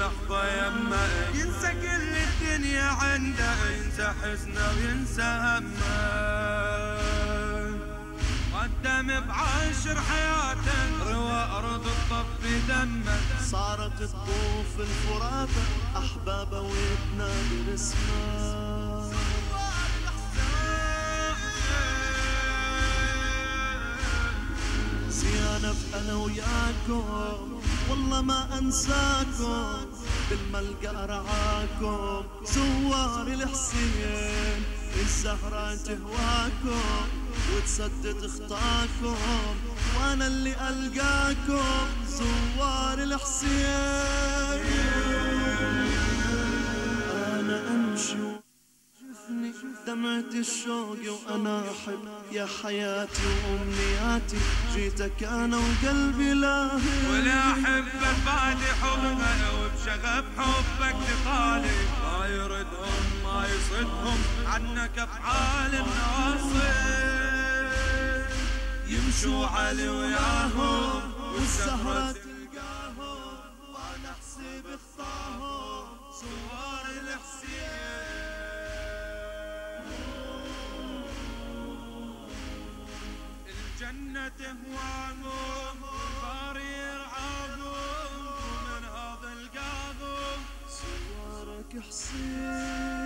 لحظة يمه ينسى كل الدنيا عنده ينسى حزنه وينسى همه. قدم بعشر حياته روى أرض الطف دمه. صارت تطوف الفراتة أحبابه ويتنادي اسمه زيانة أنا وياكم. والله ما أنساكم. بالملقى رعاكم زوار الحسين. الزهرة تهواكم. وتسدد خطاكم. وأنا اللي ألقاكم. زوار الحسين. شفني دمعة الشوق وأنا احب يا حياتي وأمنياتي جيتك أنا وقلبي لاهي ولا احبك بعد حبك وبشغف حبك تطالب ما يردهم ما يصدهم عنك بحال الناصر يمشوا علي وياهم والزهرة تلقاهم. وأنا أحسب خطاهم وعموم الفرير عظوم ومن هذا القاضي صورك حصين.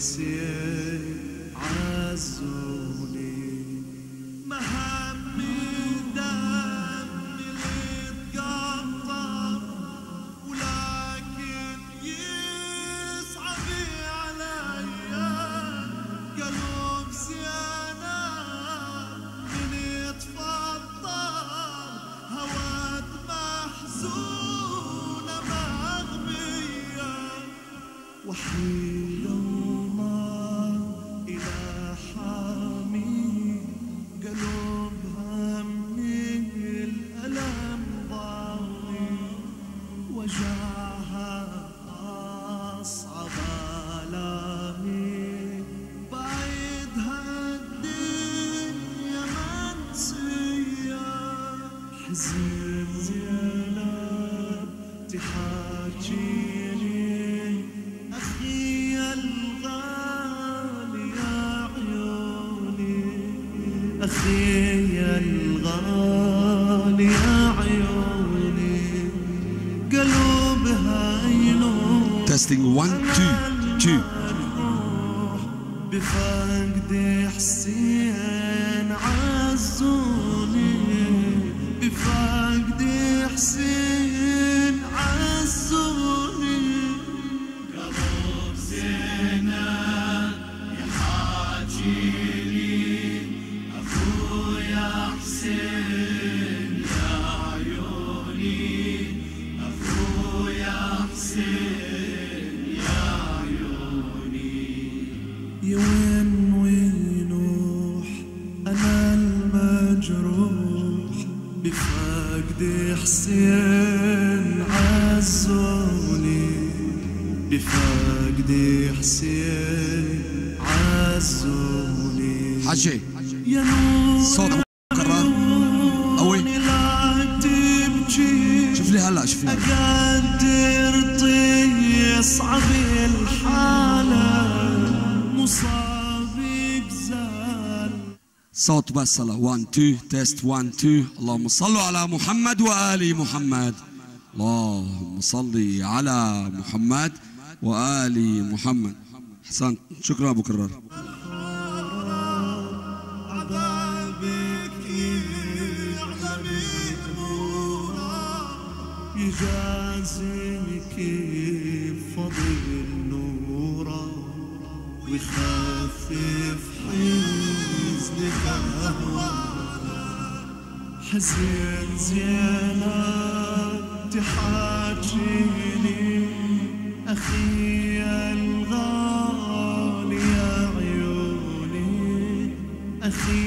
ser. وين وين يروح أنا المجروح. بفقد حسين عزوني. بفقد حسين عزوني. حجي صوت بس صلاة 1 2 تيست 1 2 اللهم صلوا على محمد وآل محمد. اللهم صل على محمد وآل محمد. حسن شكرا أبو كرار. يجازيني كيف فضل نوره ويخفف حياتي لك حزين زينب تحاجيني أخي الغالي يا عيوني. أخي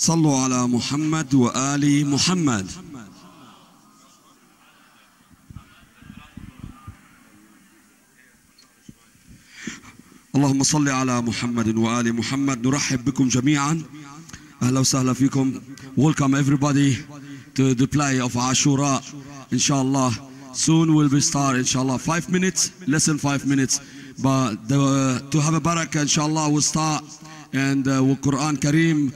صلوا على محمد وآل محمد اللهم صل على محمد وآل محمد نرحب بكم جميعا أهلا وسهلا فيكم Welcome everybody to the play of Ashura Inshallah Soon will be start inshallah Five minutes, less than five minutes But the, to have a barakah inshallah we'll start And uh, Quran Kareem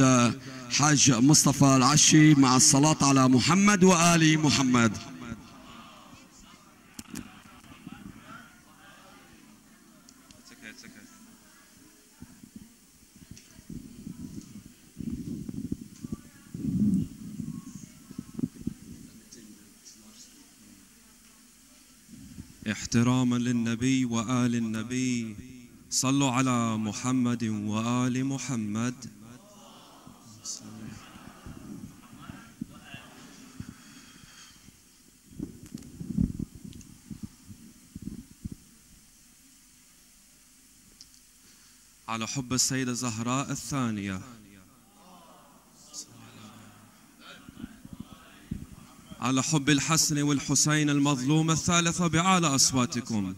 uh, Hajj Mustafa Al-Ashi مع الصلاة على محمد وآل محمد. احتراما للنبي وآل النبي. صلوا على محمد وآل محمد. على حب السيدة زهراء الثانية. على حب الحسن والحسين المظلوم الثالثة بعال أصواتكم.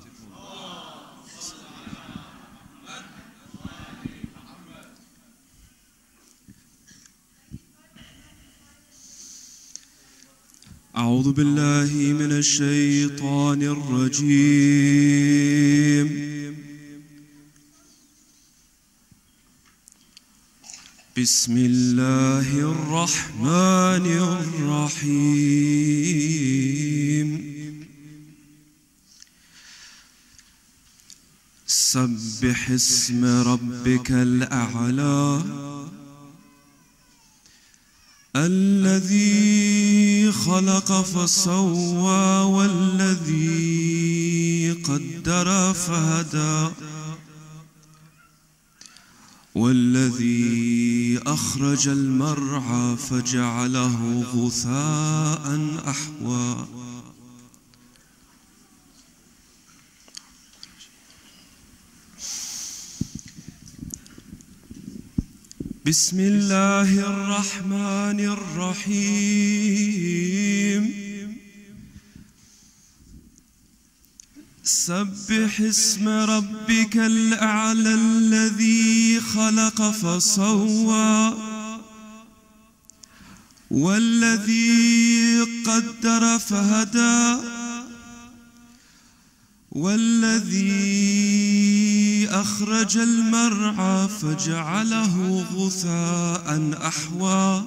أعوذ بالله من الشيطان الرجيم. بسم الله الرحمن الرحيم. سبح اسم ربك الأعلى الذي خلق فسوى والذي قدر فهدى. والذي أخرج المرعى فجعله غثاء أحوى. بسم الله الرحمن الرحيم. سبح اسم ربك الأعلى الذي خلق فسوى والذي قدر فهدى والذي أخرج المرعى فجعله غثاء أحوى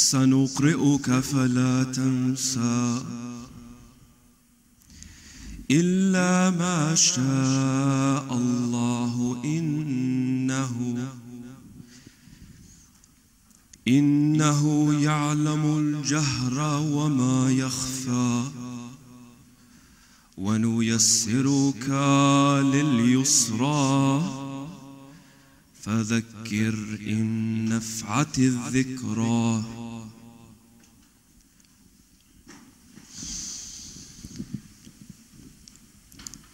سنقرئك فلا تنسى إلا ما شاء الله إنه إنه يعلم الجهر وما يخفى ونيسرك لليسرى فذكر إن نفعت الذكرى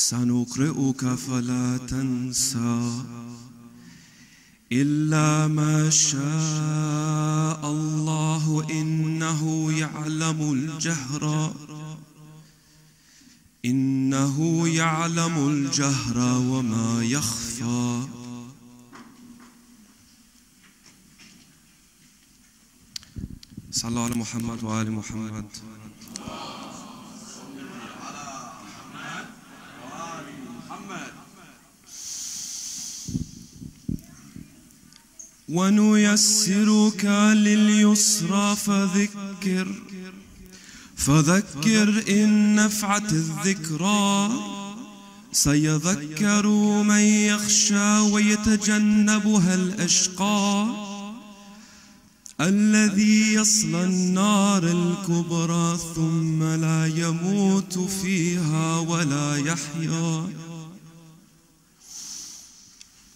سنقرئك فلا تنسى إلا ما شاء الله إنه يعلم الجهر. إنه يعلم الجهر وما يخفى. صلى على محمد وآل محمد. ونيسرك لليسرى فذكر. فذكر إن نفعت الذكرى. سيذكر من يخشى ويتجنبها الأشقى. الذي يصلى النار الكبرى ثم لا يموت فيها ولا يحيا.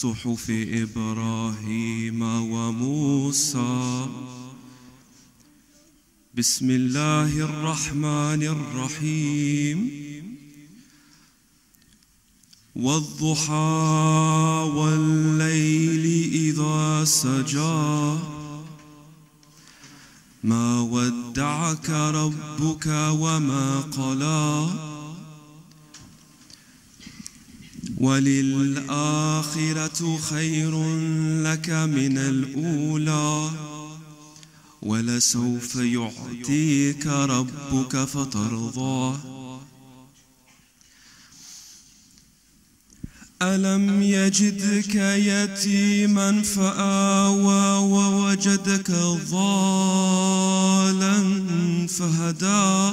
صحف إبراهيم وموسى. بسم الله الرحمن الرحيم. والضحى والليل إذا سجى. ما ودعك ربك وما قلى. وللآخرة خير لك من الأولى ولسوف يعطيك ربك فترضى. ألم يجدك يتيما فآوى ووجدك ضالا فهدى.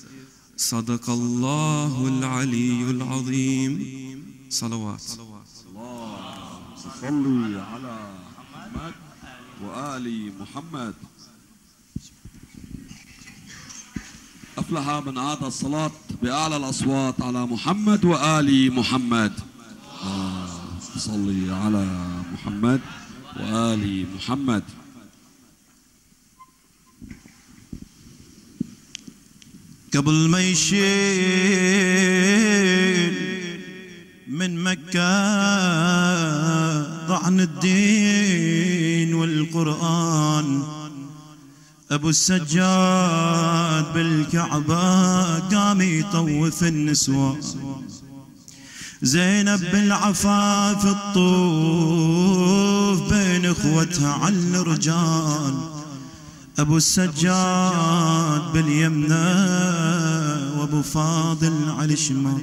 صدق الله العلي العظيم. صلوات. صلي على محمد وآل محمد. أفلح من عاد الصلاة بأعلى الأصوات على محمد وآل محمد. آه، صلي على محمد وآل محمد. قبل ما يشيل من مكة طعن الدين والقرآن. أبو السجاد بالكعبة قام يطوف النسوان زينب بالعفاف الطوف بين إخوتها على الرجال. ابو السجاد باليمنى وابو فاضل على الشمال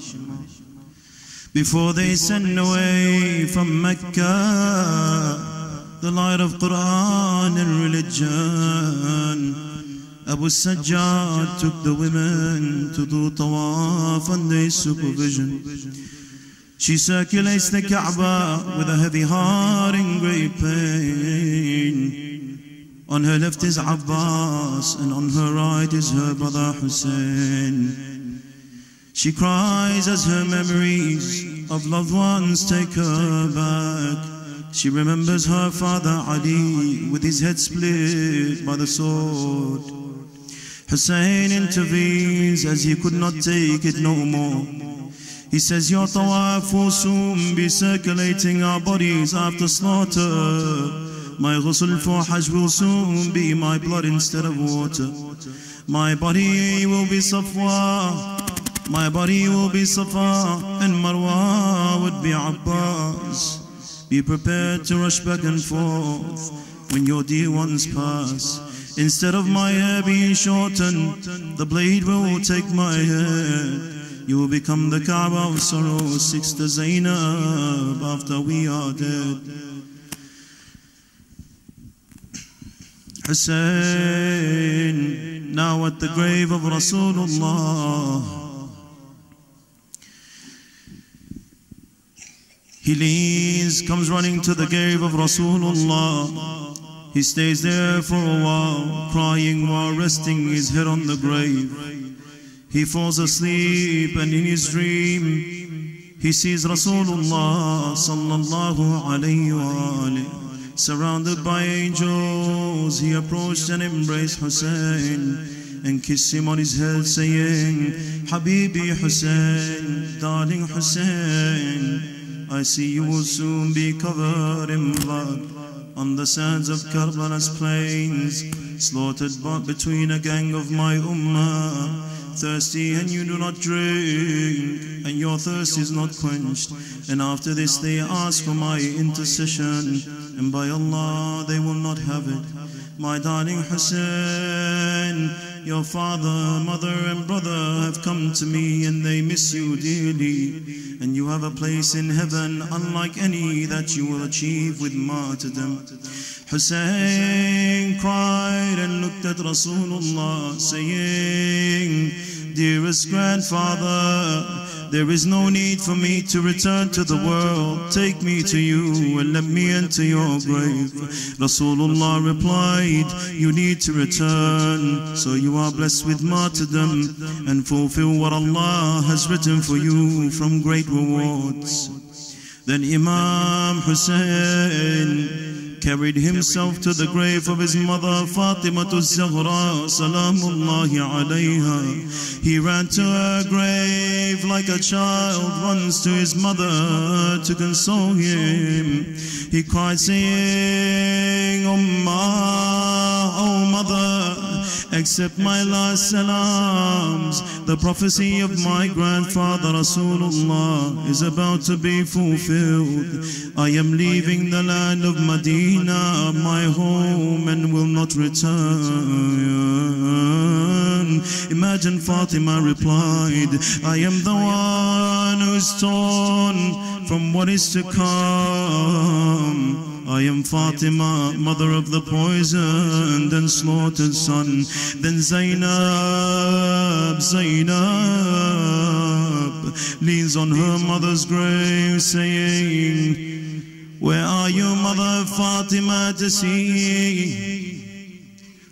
Before they send away from Mecca the light of Quran and religion Abu Sajjad took the women to do tawaf under his supervision. She circulates the Kaaba with a heavy heart in great pain. On her left is Abbas, and on her right is her brother Hussein. She cries as her memories of loved ones take her back. She remembers her father Ali with his head split by the sword. Hussein intervenes as he could not take it no more. He says, Your tawaf will soon be circulating our bodies after slaughter. My ghusl for Hajj will soon be my blood instead of water. My body will be Safwa. My body will be Safa and Marwa would be Abbas. Be prepared to rush back and forth when your dear ones pass. Instead of my hair being shortened, the blade will take my head. You will become the Kaaba of sorrow, sister Zainab, after we are dead. Hussein, now at the grave of Rasulullah. He leans, comes running to the grave of Rasulullah. He stays there for a while, crying while resting his head on the grave. He falls asleep and in his dream he sees Rasulullah sallallahu alayhi wa Surrounded by angels, he approached and embraced Hussein and kissed him on his head saying, Habibi Hussein, darling Hussein, I see you will soon be covered in blood on the sands of Karbala's plains, slaughtered but between a gang of my ummah. Thirsty and you do not drink, and your thirst is not quenched. And after this they ask for my intercession, and by Allah they will not have it. My darling Hussein, your father, mother, and brother have come to me, and they miss you dearly. And you have a place in heaven unlike any that you will achieve with martyrdom. Hussein cried and looked at Rasulullah, saying, Dearest grandfather, there is no need for me to return to the world. Take me to you and let me enter your grave. Rasulullah replied, You need to return, so you are blessed with martyrdom and fulfill what Allah has written for you from great rewards. Then Imam Hussein carried himself to the grave of his mother Fatima Zahra Salamullahi alayha. He ran to her grave like a child runs to his mother to console him. He cried saying, Ummah, oh mother, accept my last salams. The prophecy of my grandfather Rasulullah is about to be fulfilled. I am leaving the land of Medina, my home, and will not return. Imagine Fatima replied, I am the one who's torn from what is to come. I am Fatima, mother of the poisoned and slaughtered son. Then Zainab, Zainab leans on her mother's grave saying, Where are you, mother Fatima, to see?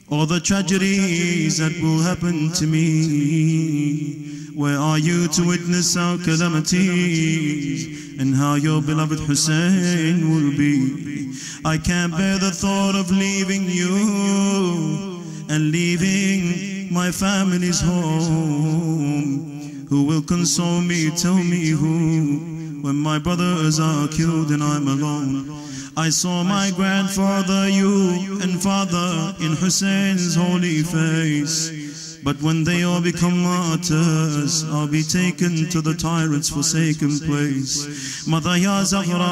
all the tragedies that will happen to me. Where are you to witness our calamities and how your beloved Hussein will be? I can't bear the thought of leaving you and leaving my family's home. Who will console me? Tell me who. When my brothers are killed and I'm alone. I saw my grandfather, you and father in Hussein's holy face. But when they all become martyrs, I'll be taken to the tyrant's forsaken place. Mother Ya Zahra,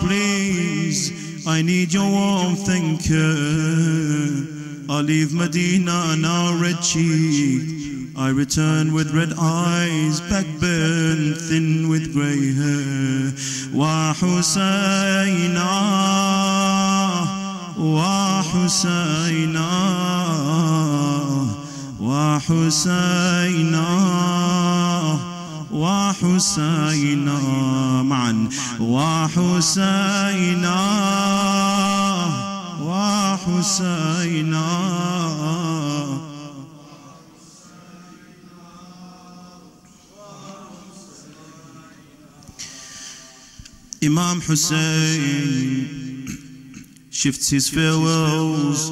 please, I need your warmth and care. I'll leave Medina now red cheeked. I return with red eyes, backburned, thin with grey hair. Wa Husayna, وحسينا وحسينا وحسينا معا وحسينا وحسينا. إمام حسين shifts his farewells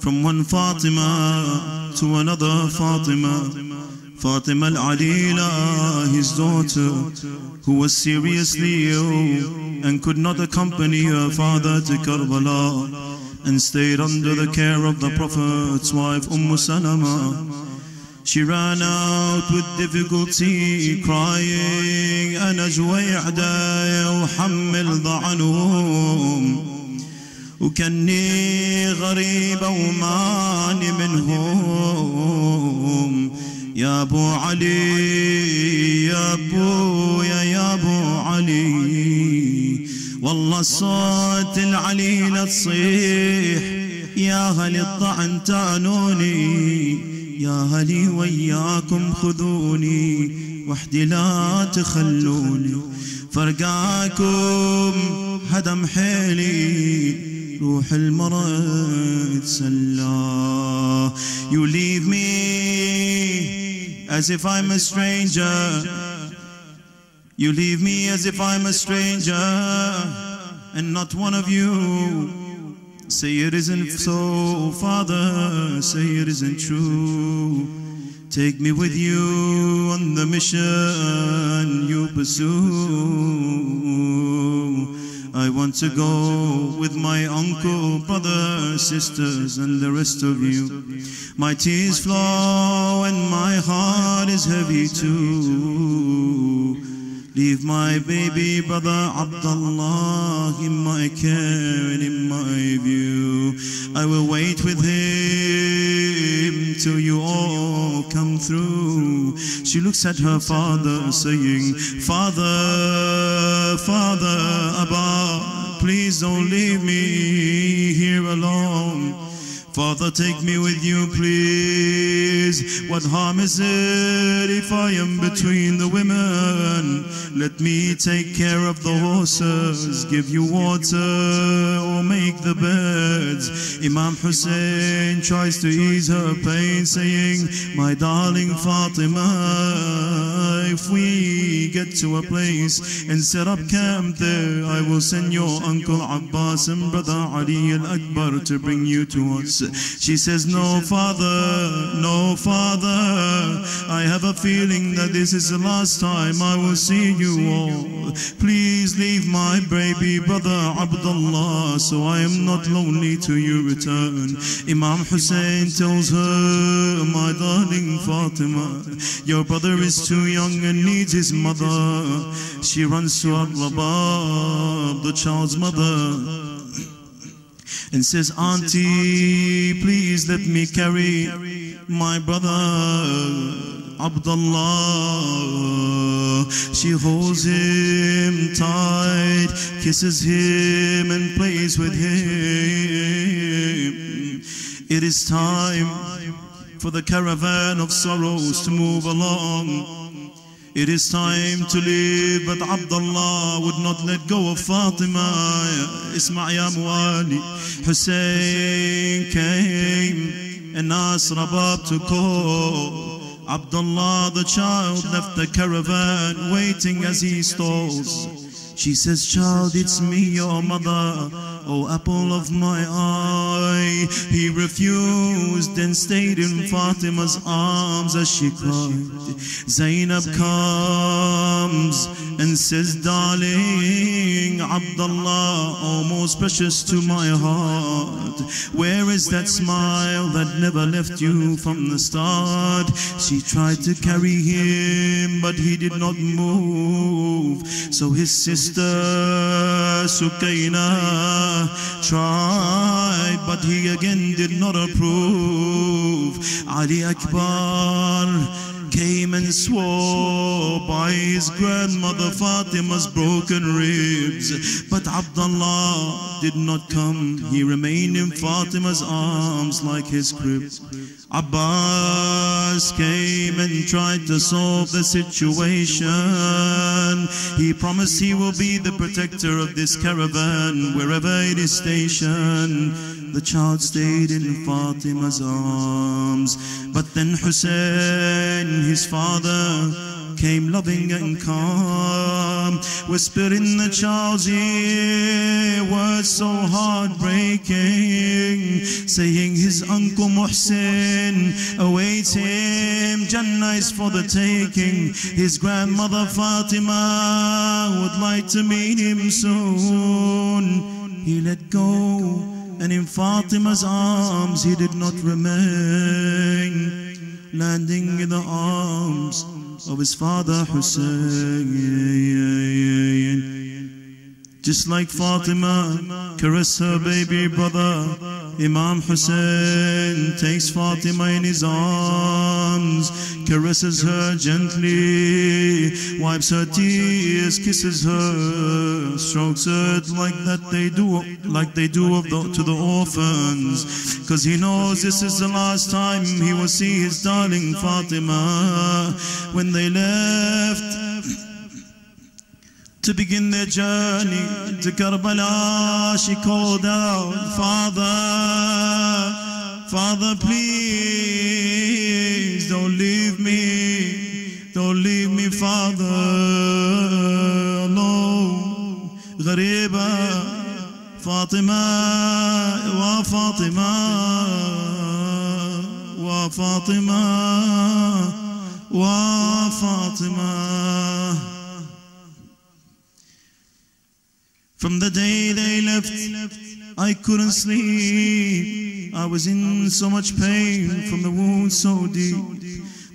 from one Fatima to another Fatima. Fatima al-Alila, his daughter, who was seriously ill and could not accompany her father to Karbala and stayed under the care of the Prophet's wife Umm Salama. She ran out with difficulty crying أنا جويعدة وحمل ضعنهم وكني غريبة وماني منهم. يا أبو علي يا أبو يا يا أبو علي. والله الصوت العلي لا تصيح. يا هل الطعن تعنوني يا هلي وياكم خذوني. وحدي لا تخلوني. فرقاكم هدم حيلي. روح المرض سلا You leave me as if I'm a stranger You leave me as if I'm a stranger and not one of you Say it isn't so, Father, say it isn't true. Take me with you on the mission you pursue. I want to go with my uncle, brothers, sisters, and the rest of you. My tears flow and my heart is heavy too. Leave my baby brother Abdullah in my care and in my view. I will wait with him till you all come through. She looks at her father saying, Father, Father, Abba, please don't leave me here alone. Father, take me with you, please. What harm is it if I am between the women? Let me take care of the horses, give you water, or make the beds. Imam Hussein tries to ease her pain, saying, My darling Fatima, if we get to a place and set up camp there, I will send your uncle Abbas and brother Ali al-Akbar to bring you to us. She says, no father, no father, I have a feeling that this is the last time I will see you all. Please leave my baby brother Abdullah so I am not lonely till you return. Imam Hussein tells her, my darling Fatima, your brother is too young and needs his mother. She runs to Ar-Rabab, the child's mother and says, Auntie, please let me carry my brother. Abdullah, she holds him tight, kisses him and plays with him. It is time for the caravan of sorrows to move along. It is time to leave, but Abdullah would not let go of Fatima. Isma' ya Muwali. Hussein came and asked Rabab to call. Abdullah, the child, left the caravan waiting as he stalls. She says, Child, it's me, your mother. Oh, apple of my eye. He refused and stayed in Fatima's arms as she cried. Zainab comes and says, Darling, Abdullah, oh, most precious to my heart. Where is that smile that never left you from the start? She tried to carry him, but he did not move. So his sister, Sukaina, tried, but he again did not approve. Ali Akbar came and swore by his grandmother Fatima's broken ribs. But Abdullah did not come. He remained in Fatima's arms like his crib. Abbas came and tried to solve the situation. He promised he will be the protector of this caravan wherever it is stationed. The child stayed in Fatima's arms. But then Hussein, his father, came loving and calm, whispering in the child's ear words so heartbreaking, saying his uncle Muhsin awaits him, Jannah is for the taking. His grandmother Fatima would like to meet him soon. He let go, and in Fatima's arms he did not remain, landing in the arms of his father Hussein. Just like Fatima caressed her baby brother, Imam Hussein takes Fatima in his arms, caresses her gently, wipes her tears, kisses her, strokes her like that they do, like they do the, to the orphans, because he knows this is the last time he will see his darling Fatima. When they left Karbala, she called out, Father, Father, please don't leave me, don't leave me, Father, alone, غريبة فاطمة وفاطمة وفاطمة وفاطمة From the day they left, I couldn't sleep. I was in so much pain from the wound so deep.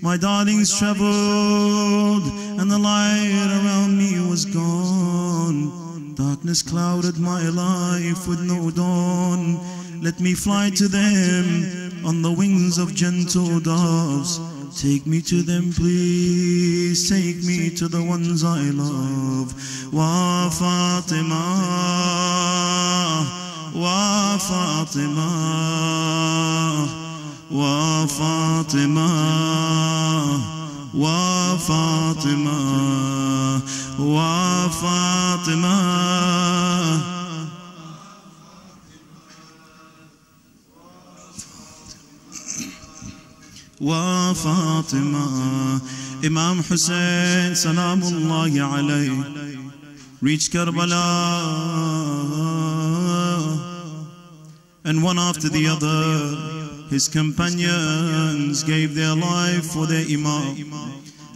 My darlings traveled, and the light around me was gone. Darkness clouded my life with no dawn. Let me fly to them on the wings of gentle doves. Take me to them, please. Take me to the ones I love. Wa Fatima, Wa Fatima, Wa Fatima, Wa Fatima, Wa Fatima. وفاطمة إمام حسين سلام الله عليه reached Karbala and one after the other his companions gave their life for their Imam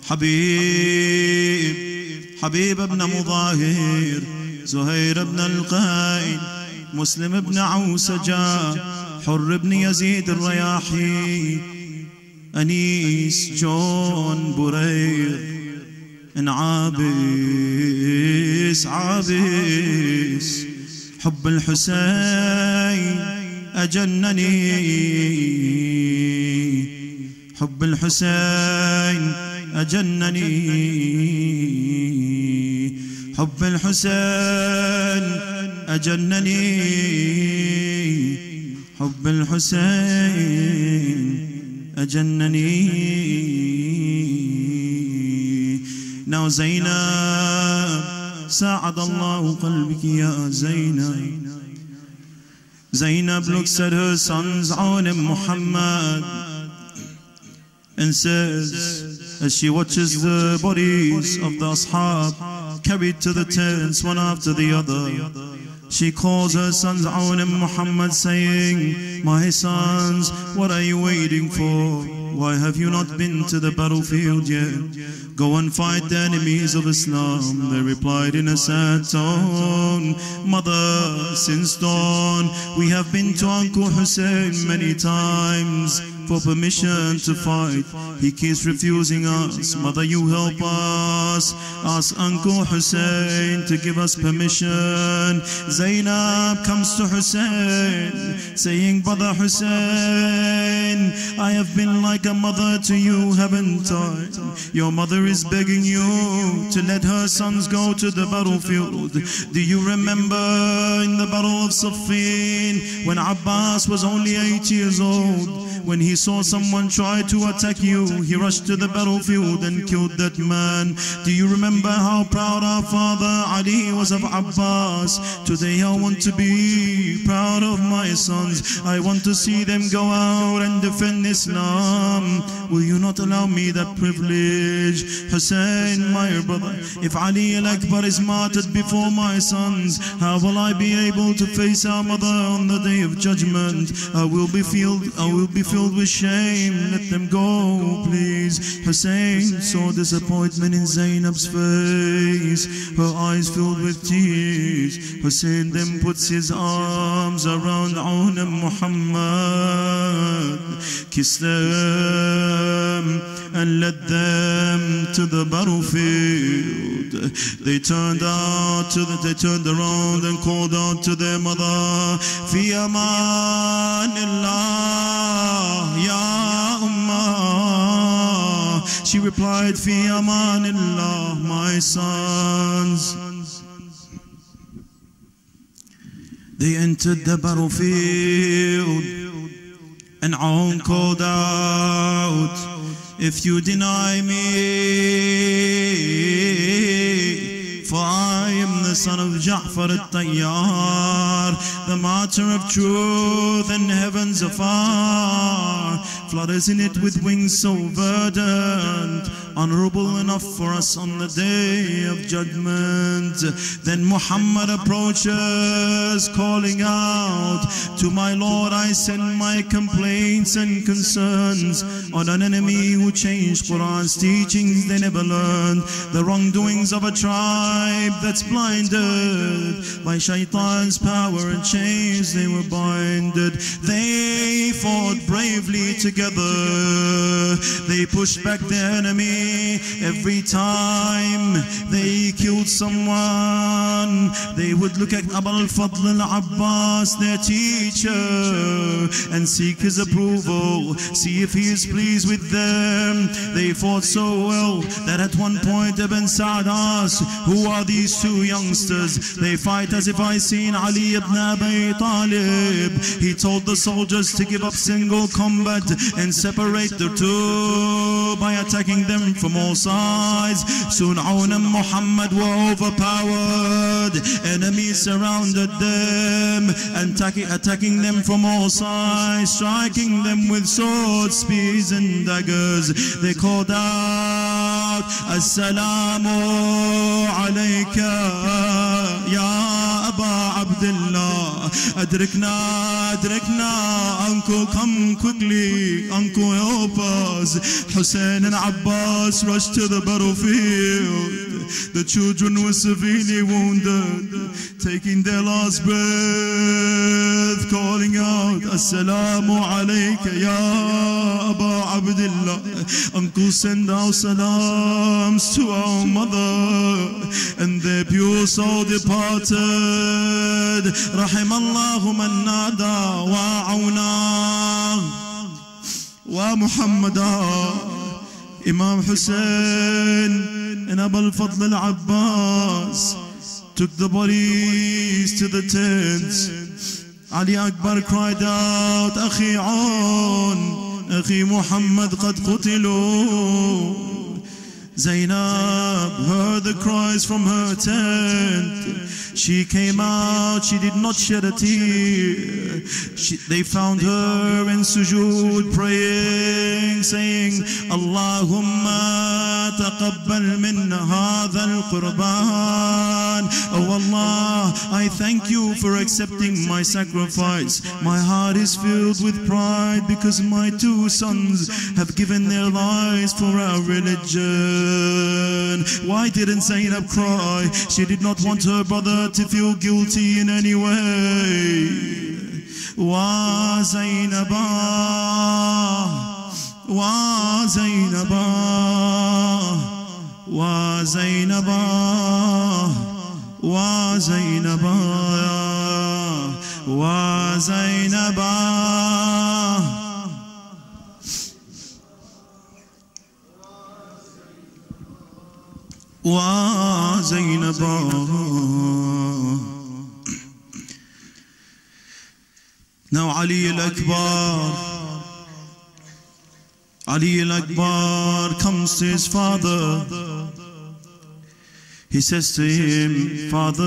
Habib ibn حبيب ابن ibn Al-Qaid Muslim مسلم ابن Hur حر ابن يزيد الرياحي Anis, John Burair, and عابس عابس حب الحسين أجنني. حب الحسين أجنني. حب الحسين أجنني. حب الحسين أجنني Now Zainab ساعد الله قلبك يا زينب Zainab looks at her sons and Muhammad and says as she watches the bodies of the ashab carried to the tents one after the other she calls her sons Aun and Muhammad saying my sons what are you waiting for? Why have you not been to the battlefield yet? Go and fight the enemies of Islam they replied in a sad tone. Mother since dawn we have been to Uncle Hussein many times for permission to fight. He keeps refusing us. Mother, you help us. Ask Uncle Hussein to give us permission. Zainab comes to Hussein, saying, Brother Hussein, I have been like a mother to you, haven't I? Your mother is begging you to let her sons go to the battlefield. Do you remember in the battle of Siffin when Abbas was only eight years old? When he saw someone try to attack you, he rushed to the battlefield and killed that man. Do you remember how proud our father Ali was of Abbas? Today I want to be proud of my sons. I want to see them go out and defend Islam. Will you not allow me that privilege? Hussein, my brother, if Ali al-Akbar is martyred before my sons, how will I be able to face our mother on the day of judgment? I will be filled, I will be filled with shame. Let them go, please. Hussein saw disappointment in Zainab's face. Her eyes filled with tears. Hussein then puts his arms around Aun and Muhammad. Kiss them and led them to the battlefield. They turned out to the, they turned around and called out to their mother, Fi amanillah, ya ummah. She replied, Fi amanillah, my sons. They entered the battlefield and Aun called out, if you deny me, for I am the son of Ja'far al-Tayyar, the martyr of truth and heavens afar, flutters in it with wings so verdant, honorable enough for us on the day of judgment. Then Muhammad approaches, calling out, To my Lord I send my complaints and concerns on an enemy who changed Quran's teachings they never learned, the wrongdoings of a tribe that's blinded by shaitan's power and chains they were binded. They fought bravely together, they pushed back the enemy every time they killed someone. They would look at Abul Fadl al-Abbas, their teacher, and seek his approval, see if he is pleased with them. They fought so well that at one point Ibn Sa'd asked, who are these two youngsters? They fight as if I seen Ali ibn Abi Talib. He told the soldiers to give up single combat and separate the two by attacking them from all sides. Soon Aun and Muhammad were overpowered. Enemies surrounded them, and attacking, them from all sides, striking them with swords, spears, and daggers. They called out, Assalamu alayka, Ya Aba Abdullah. Adrikna, Adrikna, Uncle, come quickly, Uncle, help us. Hussein and Abbas rushed to the battlefield. The children were severely wounded, taking their last breath, calling out, Assalamu alayka ya Aba Abdullah. Uncle, send our salams to our mother, and their pure soul departed. الوالد رحم الله من نادى وعونا. ومحمدا إمام حسين إن أبا الفضل العباس took the bodies to the tents علي أكبر cried out أخي عون أخي محمد قد قتلوا. زينب heard the cries from her tent. She came out, she did not shed a tear. She, they found her in sujood praying, saying, Allahumma taqabbal min hadha al-qurban. Oh Allah, I thank you for accepting my sacrifice. My heart is filled with pride because my two sons have given their lives for our religion. Why didn't Zainab cry? She did not want her brother to feel guilty in any way. Wa Zainaba, Wa Zainaba, Wa Zainaba, Wa Zainaba, Wa Zainaba. وزينبا Now Ali al-Akbar Ali al-Akbar comes to his father He says to him, Father,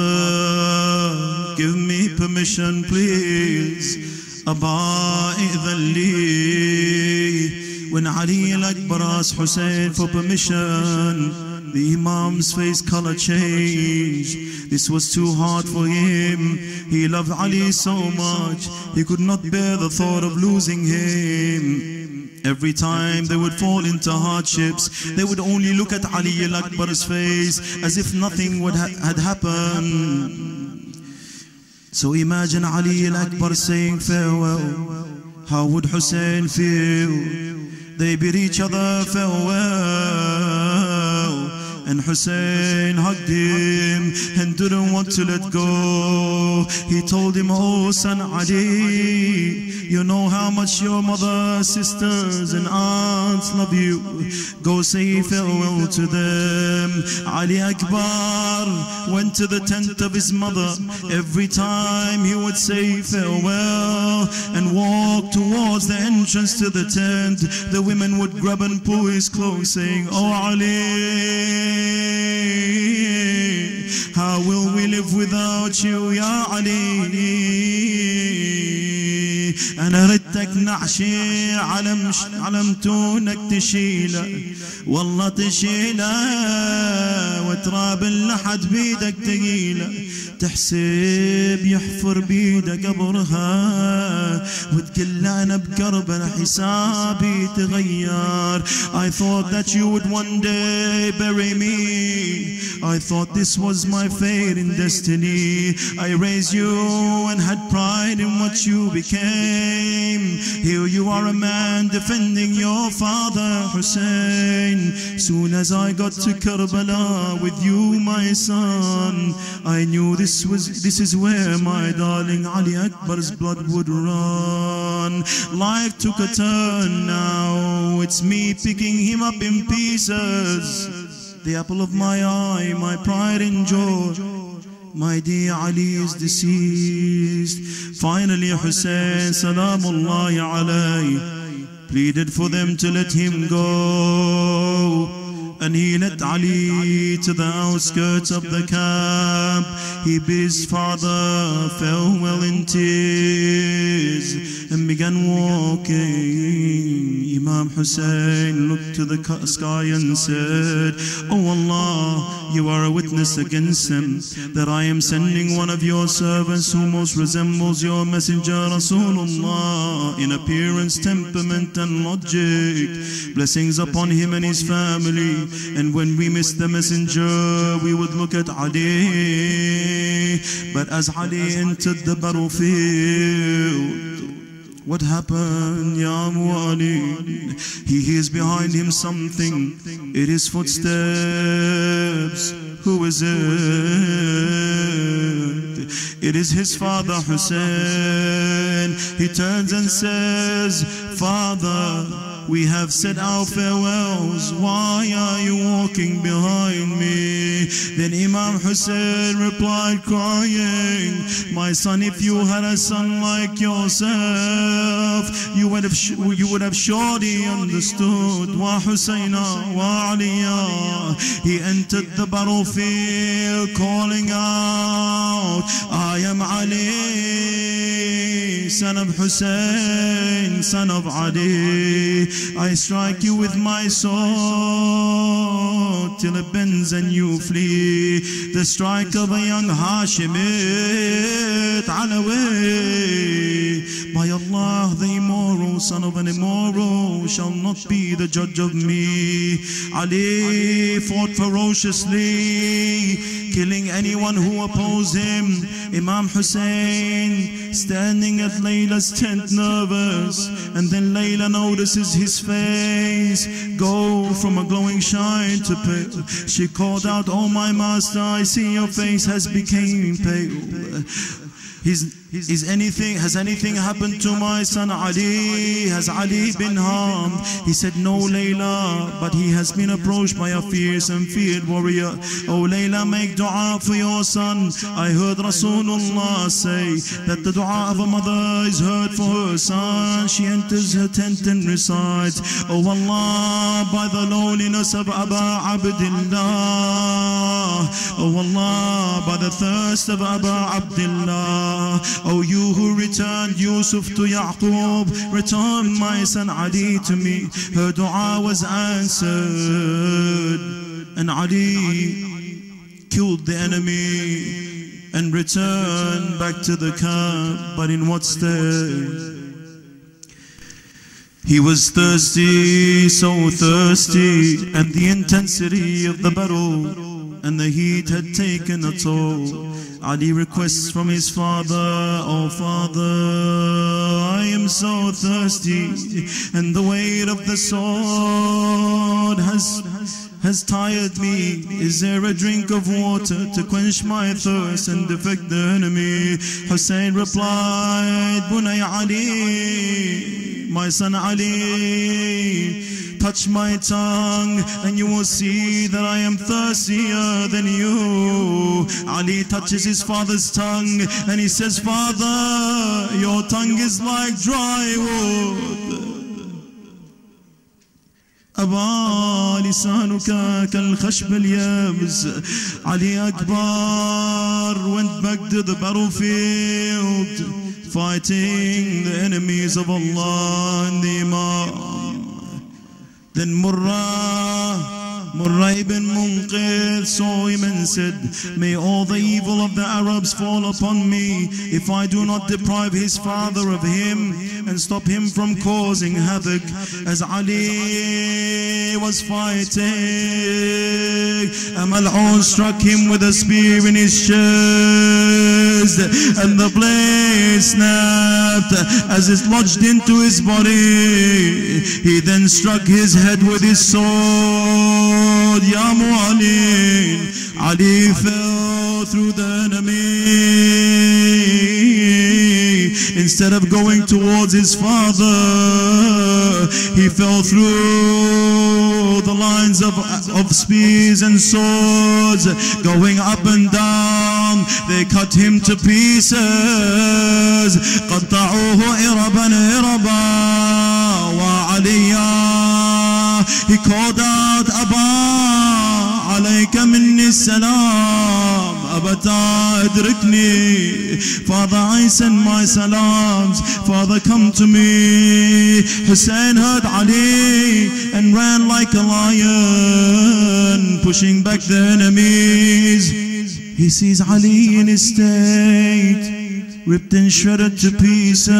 give me permission please Abba idhan li When Ali al-Akbar asked Hussein for permission the Imam's face color changed. This was too hard for him. He loved Ali so much, he could not bear the thought of losing him. Every time they would fall into hardships, they would only look at Ali al-Akbar's face as if nothing would ha had happened. So imagine Ali al-Akbar saying farewell. How would Hussein feel? They bid each other farewell. And Hussein hugged him and didn't want to let go. He told him, Oh, son Ali, you know how much your mother, sisters, and aunts love you. Go say farewell to them. Ali Akbar went to the tent of his mother. Every time he would say farewell and walk towards the entrance to the tent, the women would grab and pull his clothes, saying, Oh, Ali. How will we live without you, Ya Ali? أنا ردتك نعشي علم علمتونك تشيله والله تشيله وتراب اللحد بيدك تقيله تحسب يحفر بيدك قبرها وتقول أنا بكربلا حسابي تغير I thought that you would one day bury me I thought this was my fate and destiny I raised you and had pride in what you became Here you are a man defending your father Hussein. Soon as I got to Karbala with you my son I knew this was this is where my darling Ali Akbar's blood would run. Life took a turn now. It's me picking him up in pieces. The apple of my eye, my pride and joy my dear Ali is deceased. Finally, Hussein, salamullahi alayhi, pleaded for them to let him go. and he led Ali to the outskirts of the camp. He bid his father farewell in tears and began walking. Imam Hussein looked to the sky and said, Oh Allah, you are a witness against him that I am sending one of your servants who most resembles your messenger Rasulullah in appearance, temperament and logic. Blessings upon him and his family. And when we miss the messenger, we would look at Ali. But as Ali entered the battlefield, what happened, Ya Abu He hears behind him something. It is footsteps. Who is it? It is his father Hussein. He turns and says, Father, we have said our farewells. Why are you walking behind me? Then Imam Hussein replied, crying, My son, if you had a son like yourself, you would have, you would have surely understood. Wa Husayna wa Aliya. He entered the battlefield calling out, I am Ali, son of Hussein, son of Ali. I strike you with my sword till it bends and you flee. The strike of a young Hashimite Alawi. By Allah, the immoral son of an immoral shall not be the judge of me. Ali fought ferociously, killing anyone who opposed him. Imam Hussein standing at Layla's tent nervous, and then Layla notices his face go from a glowing shine to pale. She called out, Oh my master, I see your face has become pale. Is, is anything, has anything happened to my son Ali? Has Ali been harmed? He said, no Layla, but he has been approached by a fierce and feared warrior. Oh Layla, make dua for your son. I heard Rasulullah say that the dua of a mother is heard for her son. She enters her tent and recites, Oh Allah, by the lowliness of Aba Abdullah. Oh Allah, by the thirst of Aba Abdullah. Oh you who returned Yusuf to Yaqub, return my son Ali to me. Her dua was answered. And Ali killed the enemy and returned back to the camp. But in what state? He was thirsty, so thirsty, and the intensity of the battle and the heat had taken a toll. Ali requests from his father, Oh father, I am so thirsty, and the weight of the sword has has tired me. Is there a drink of water to quench my thirst and defect the enemy? Hussein replied, Bunay Ali, my son Ali, touch my tongue and you will see that I am thirstier than you. Ali touches his father's tongue and he says, Father, your tongue is like dry wood. أبا لسانك كالخشب اليابس علي أكبر to the battlefield fighting the enemies of Allah and the Imam then Murrah Murrah bin Munqidh saw him and said, May all the evil of the Arabs fall upon me if I do not deprive his father of him and stop him from causing havoc. As Ali was fighting, a struck him with a spear in his chest and the blade snapped as it lodged into his body. He then struck his head with his sword. Ya Mu'alin. Ali fell through the enemy. Instead of going towards his father, he fell through the lines of, of spears and swords, going up and down. They cut him to pieces. قطعوه إربا إربا وعليا He called out Abba السلام أبتا أدركني Father I send my salams Father come to me Hussein heard Ali and ran like a lion Pushing back the enemies He sees Ali in his state ripped and shredded to pieces.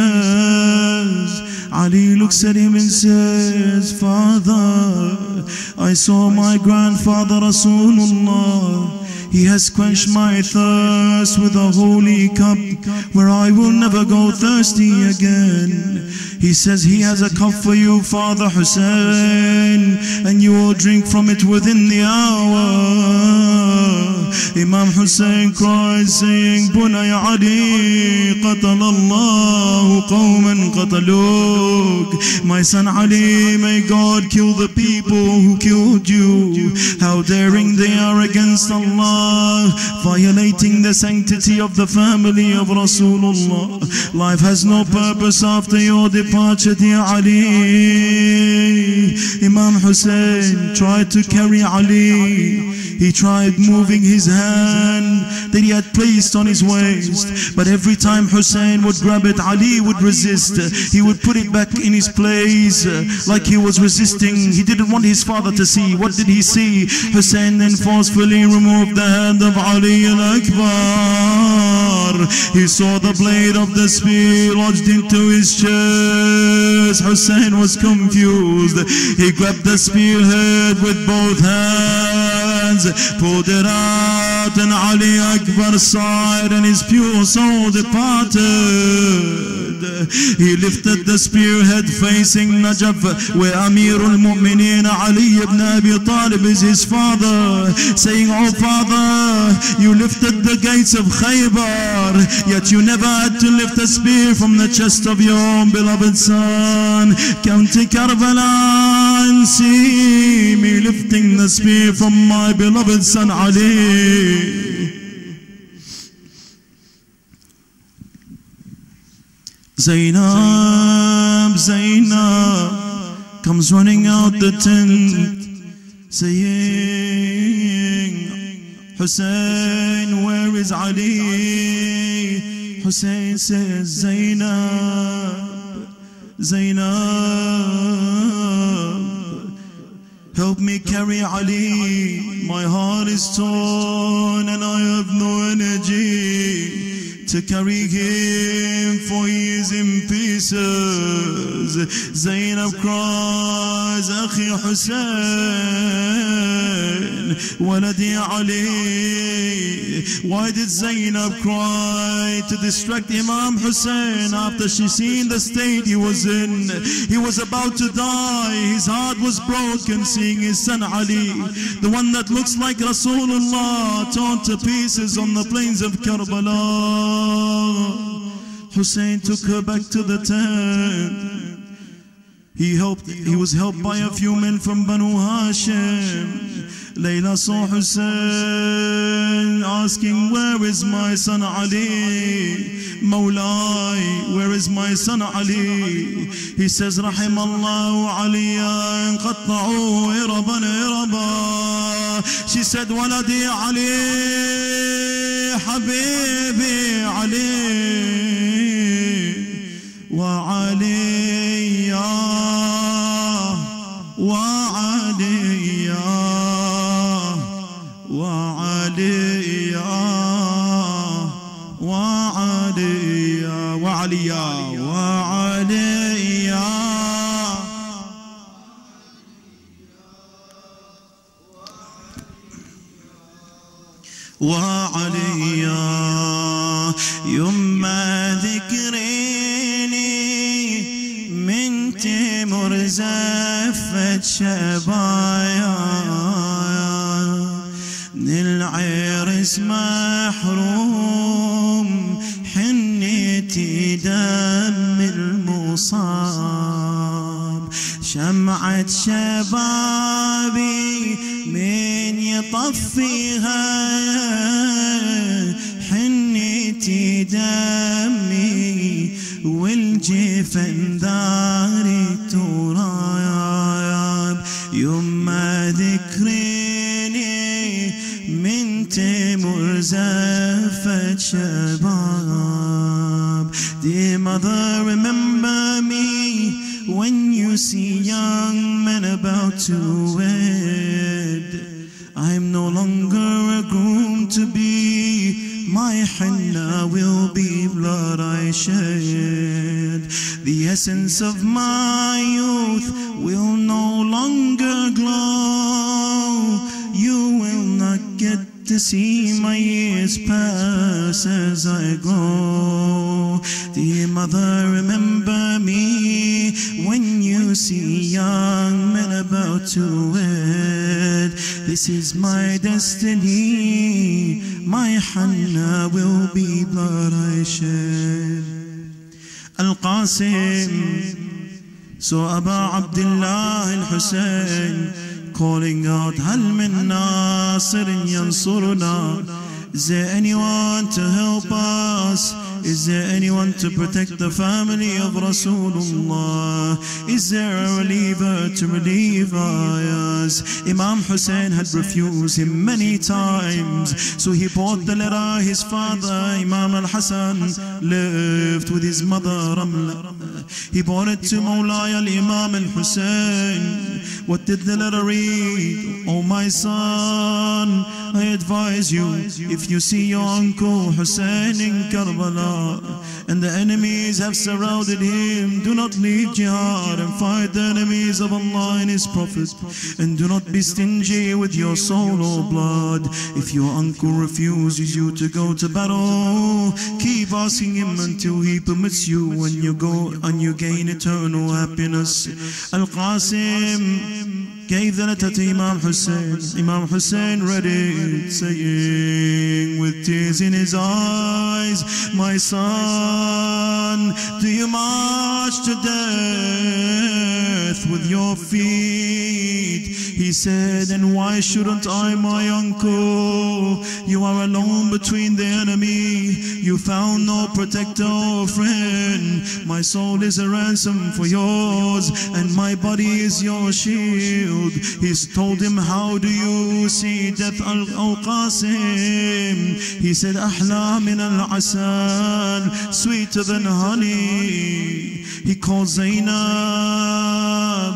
Ali looks at him and says, Father, I saw my grandfather Rasulullah. He has quenched my thirst with a holy cup where I will never go thirsty again. He says he has a cup for you, Father Hussein, and you will drink from it within the hour. Imam Hussein cries saying, Bunay Ali, qatal Allah, qawman qataluk. My son Ali, may God kill the people who killed you. How daring they are against Allah, violating the sanctity of the family of Rasulullah. Life has no purpose after your departure, dear Ali. Imam Hussein tried to carry Ali. He tried moving his hand that he had placed on his waist. But every time Hussein would grab it, Ali would resist. He would put it back in his place like he was resisting. He didn't want his father to see. What did he see? Hussein then forcefully removed the hand of Ali al-Akbar. He saw the blade of the spear lodged into his chest. Hussein was confused. He grabbed the spearhead with both hands, pulled it out, Akbar sighed, and his pure soul departed. He lifted the spearhead facing Najaf, where Amir al-Mu'mineen Ali ibn Abi Talib is his father, saying, Oh father, you lifted the gates of Khaybar, yet you never had to lift a spear from the chest of your own beloved son. Come to Karbala and see me lifting the spear from my beloved son Ali. Zainab, Zainab comes running out the tent saying, Hussein, where is Ali? Hussein says, Zainab, Zainab, help me carry Ali. My heart is torn and I have no energy to carry him, for he is in pieces. Zainab cries, Akhi Hussein, Waladi Ali. Why did Zainab cry to distract Imam Hussein after she seen the state he was in? He was about to die. His heart was broken seeing his son Ali, the one that looks like Rasulullah torn to pieces on the plains of Karbala. Hussein took her back to the tent. He helped, he was helped by a few men from Banu Hashim. Layla saw Hussein asking, Where is my son Ali? Mawlai, is my son Ali. He says, رحم الله عليا انقطعوا إربا إربا. She said, ولدي علي حبيبي علي. وعلي يما ذكريني من تمر زفت شبايا من العرس محروم حنيتي دم المصاب شمعة شبابي من يطفيها حنيتي دمي والجفن داري تراب يما ذكريني من الشباب Dear mother remember me when you see young men about to wed I'm no longer a groom to be. My henna will be blood I shed. The essence of my youth will no longer glow. You will not get to see my years pass as I grow Dear mother remember me when you see young men about to wed. This is my destiny, my henna will be blood I shed. Al-Qasim, so Aba Abdullah al-Hussein, calling out, Hal min Nasir yansuruna, is there anyone to help us? Is there anyone to protect the family of Rasulullah? Is there a reliever to relieve us? Imam Hussein had refused him many times, so he brought the letter his father, Imam al-Hassan, left with his mother Ramla. He brought it to Mawlaya al-Imam al-Hussein. What did the letter read? Oh my son, I advise you, if you see your uncle Hussein in Karbala, and the enemies have surrounded him, do not leave jihad and fight the enemies of Allah and His Prophet. And do not be stingy with your soul or blood. If your uncle refuses you to go to battle, keep asking him until he permits you when you go and you gain eternal happiness. Al-Qasim gave the letter to Imam Hussein. Imam Hussein read it, saying with tears in his eyes, My son, do you march to death with your feet? He said, And why shouldn't I, my uncle? You are alone between the enemy. You found no protector or friend. My soul is a ransom for yours, and my body is your shield. He's told him, How do you see death Al Qasim? He said, Ahla min al asal, sweeter than honey. He called Zainab,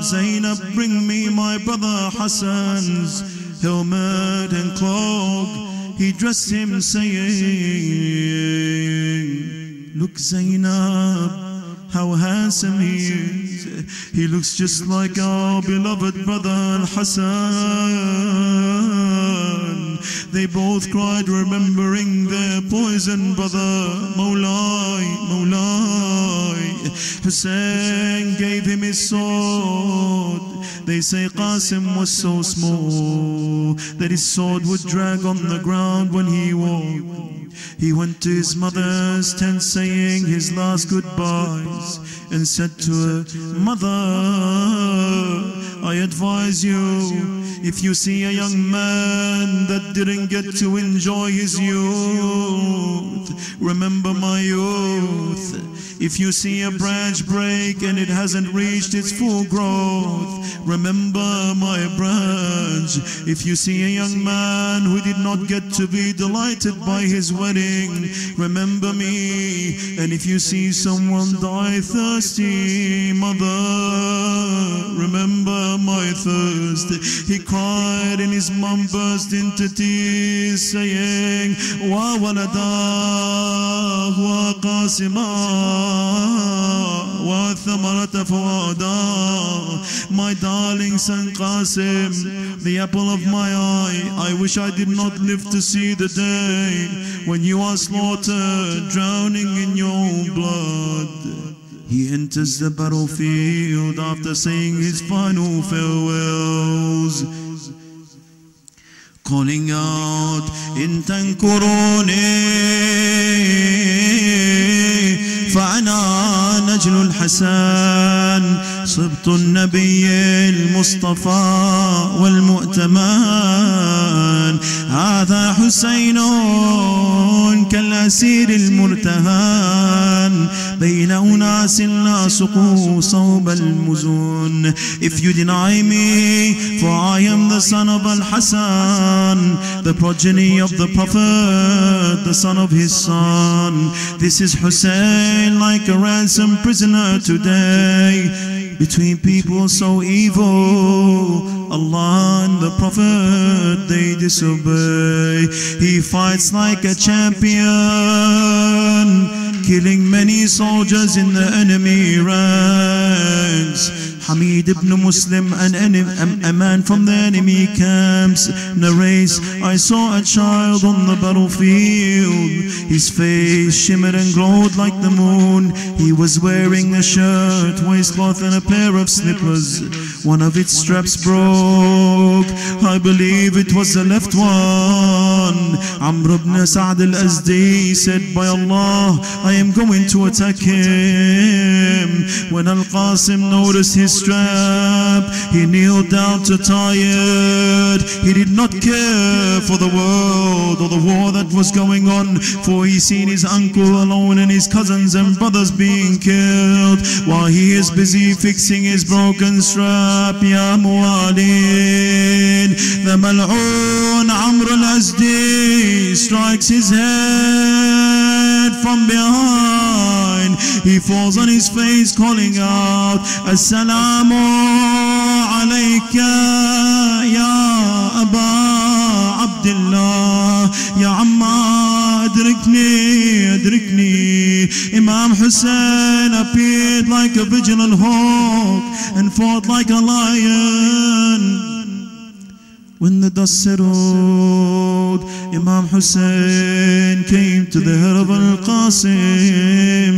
Zainab, bring me my brother Hassan's helmet and cloak. He dressed him, saying, Look, Zainab, how handsome he is. He looks just like our beloved brother Al Hassan. They both cried, remembering their poison brother, Mawlai, Mawlai. Hussein gave him his sword. They say Qasim was so small that his sword would drag on the ground when he walked. He went to his mother's tent saying his last goodbyes and said to her, Mother, I advise you, if you see a young man that didn't get to enjoy his youth, remember my youth. If you see a branch break and it hasn't reached its full growth, remember my branch. If you see a young man who did not get to be delighted by his wedding, remember me. And if you see someone die thirsty, mother, remember my thirst. He cried and his mum burst into tears, saying, Wa walada, wa qasima, wa thamarata fawada. My darling son Qasim, the apple of my eye, I wish I did not live to see the day when you are slaughtered, drowning in your blood. He enters the battlefield after saying his final farewells, calling out, In tankuruni, فأنا نجل الحسن صبت النبي المصطفى والمؤتمان هذا حسين كالأسير المرتهان بين أناس لا سقوا صوب المزون If you deny me for I am the son of Al-Hassan the progeny of the Prophet the son of his son This is Hussein like a ransom prisoner today. Between people so evil Allah and the Prophet they disobey. He fights like a champion Killing many soldiers in the enemy ranks Hamid ibn Muslim, an a man from the enemy camps, narrates, I saw a child on the battlefield. His face shimmered and glowed like the moon. He was wearing a shirt, waistcloth, and a pair of slippers. One of its straps broke. I believe it was the left one. Amr ibn Sa'd al-Azdi said, By Allah, I am going to attack him. When Al-Qasim noticed his strap, he kneeled down to it. He did not care for the world or the war that was going on, for he seen his uncle alone and his cousins and brothers being killed, while he is busy fixing his broken strap. Ya Mu'alin, the Mal'un Amr al-Azdi strikes his head from behind. He falls on his face calling out, Assalamu alayka ya Aba Abdullah, ya Amma adrikni, adrikni. Imam Hussein appeared like a vigilant hawk and fought like a lion. When the dust settled, Imam Hussein came to the head of Al-Qasim,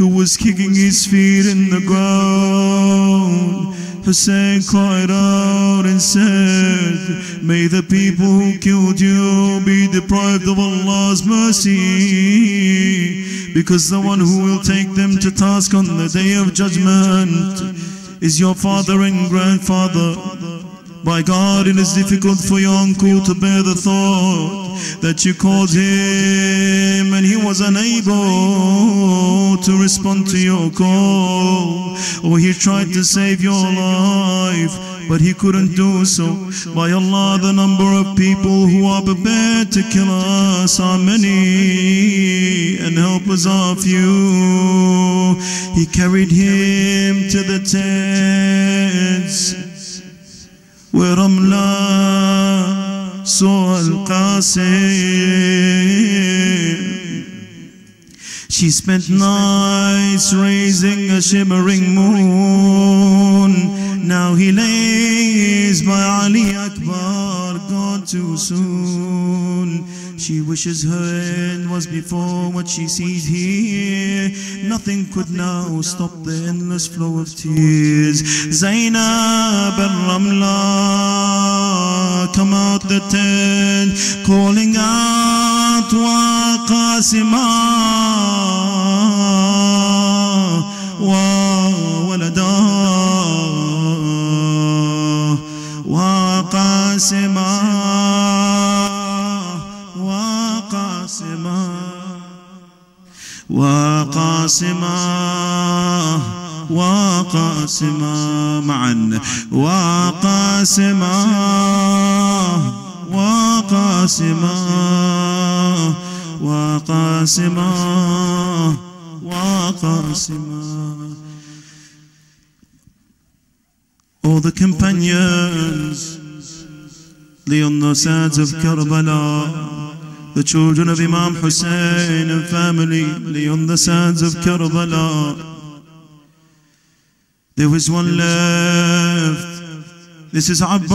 who was kicking his feet in the ground. Hussein cried out and said, May the people who killed you be deprived of Allah's mercy, because the one who will take them to task on the day of judgment is your father and grandfather. By God, it is difficult for your uncle to bear the thought that you called him and he was unable to respond to your call. Or he tried to save your life, but he couldn't do so. By Allah, the number of people who are prepared to kill us are many and helpers are few. He carried him to the tents Ramla saw Al-Qasim. She spent nights raising a shimmering moon. Now he lays by Ali Akbar, too soon. She wishes her end was before what she sees here. Nothing could now stop the endless flow of tears. Zainab and Ramla come out the tent, calling out Wa Qasima Wa Walada وقاسما وقاسما معا وقاسما وقاسما وقاسما وقاسما. All the companions lay on the sands of Karbala. The children of Imam Hussein and family lay on the sands of Karbala. There was one left. This is Abbas.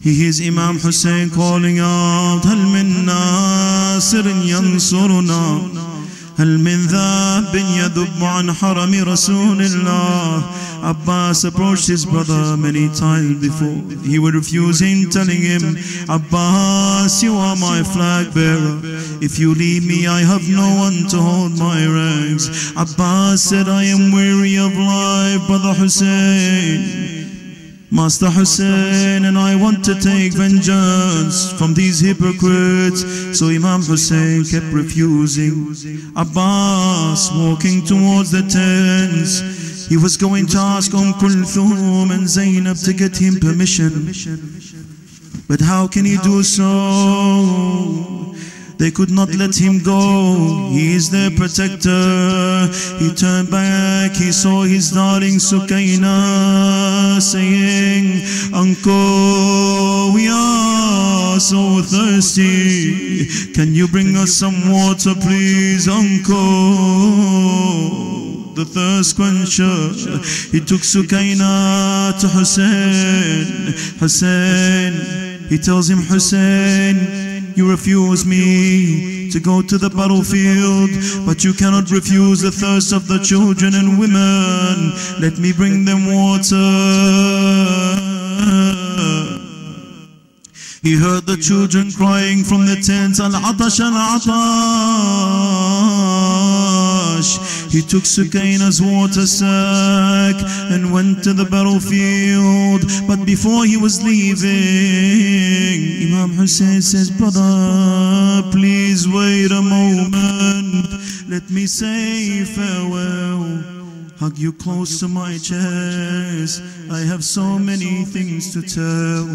He hears Imam Hussein calling out, هل من ناصر ينصرنا هل من ذاب يذب عن حرم رسول الله Abbas approached his brother many times before. He would refuse him, telling him, Abbas, you are my flag bearer. If you leave me, I have no one to hold my ranks. Abbas said, I am weary of life, brother Hussein. Master Hussein and I want to take vengeance from these hypocrites. So Imam Hussein kept refusing. Abbas walking towards the tents. He was going to ask Umm Kulthum and Zainab to get him permission. But how can he do so? They could not let him go. He is their protector. He turned back. He saw his darling Sukaina saying, Uncle, we are so thirsty. Can you bring us some water, please, Uncle? The thirst quencher. He took Sukaina to Hussein. Hussein. He tells him, Hussein, you refuse me to go to the battlefield, but you cannot refuse the thirst of the children and women. Let me bring them water. He heard the children crying from the tents, Al-Atash, Al-Atash. He took Sukaina's water sack and went to the battlefield. But before he was leaving, Imam Hussein says, Brother, please wait a moment. Let me say farewell. Hug you close to my chest. I have so many things to tell.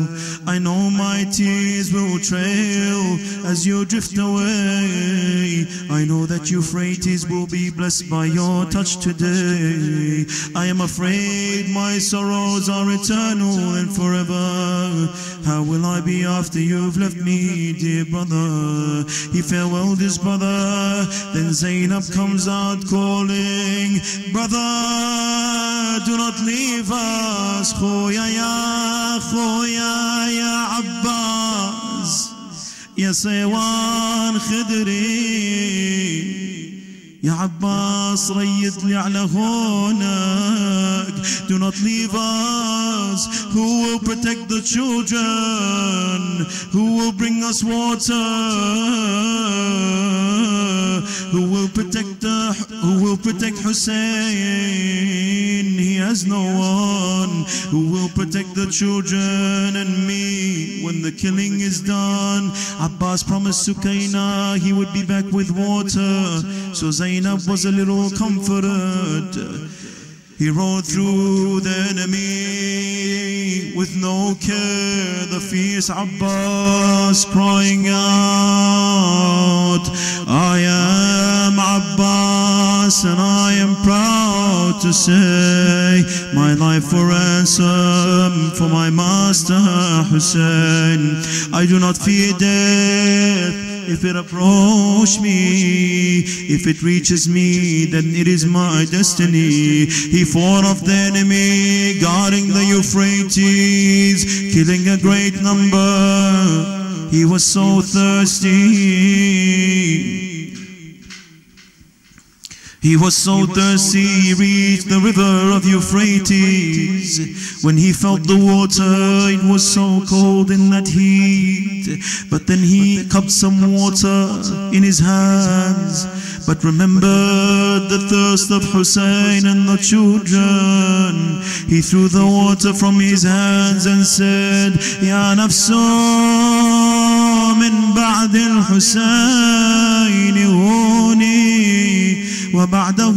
I know my tears will trail as you drift away. I know that Euphrates will be blessed by your touch today. I am afraid my sorrows are eternal and forever. How will I be after you've left me, dear brother? He farewelled his brother. Then Zainab comes out calling, Brother, جرت لي فاس خويا يا خويا يا عباس. يا سيوان خدري. يا عباس ريد لي على هونك Do not leave us Who will protect the children Who will bring us water Who will protect the, Who will protect Hussein He has no one Who will protect the children and me When the killing is done Abbas promised Sukaina He would be back with water So Zainab was a little comforted he rode through the enemy with no care. The fierce Abbas crying out, I am Abbas and I am proud to say my life for ransom for my master Hussein. I do not fear death if it approach me, if it reaches me, then it is my destiny. He fought off the enemy, guarding the Euphrates, killing a great number. He was so thirsty. He was so thirsty, he reached the river of Euphrates. When he felt the water, it was so cold in that heat. But then he cupped some water in his hands. But remembered the thirst of Hussein and the children. He threw the water from his hands and said, Ya nafsu min ba'd al-Husayn huni. وبعده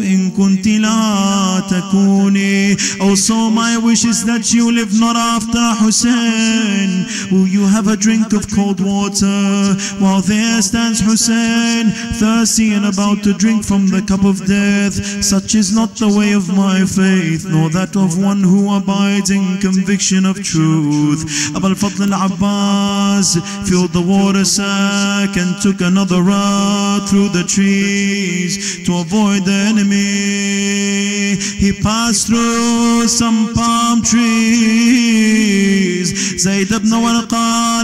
إن كنت لا تكوني Also my wish is that you live not after Hussein Will you have a drink of cold water While there stands Hussein Thirsty and about to drink from the cup of death Such is not the way of my faith Nor that of one who abides in conviction of truth Abu al-Fadl al-Abbas Filled the water sack and took another route through the trees to avoid the enemy. He passed through some palm trees.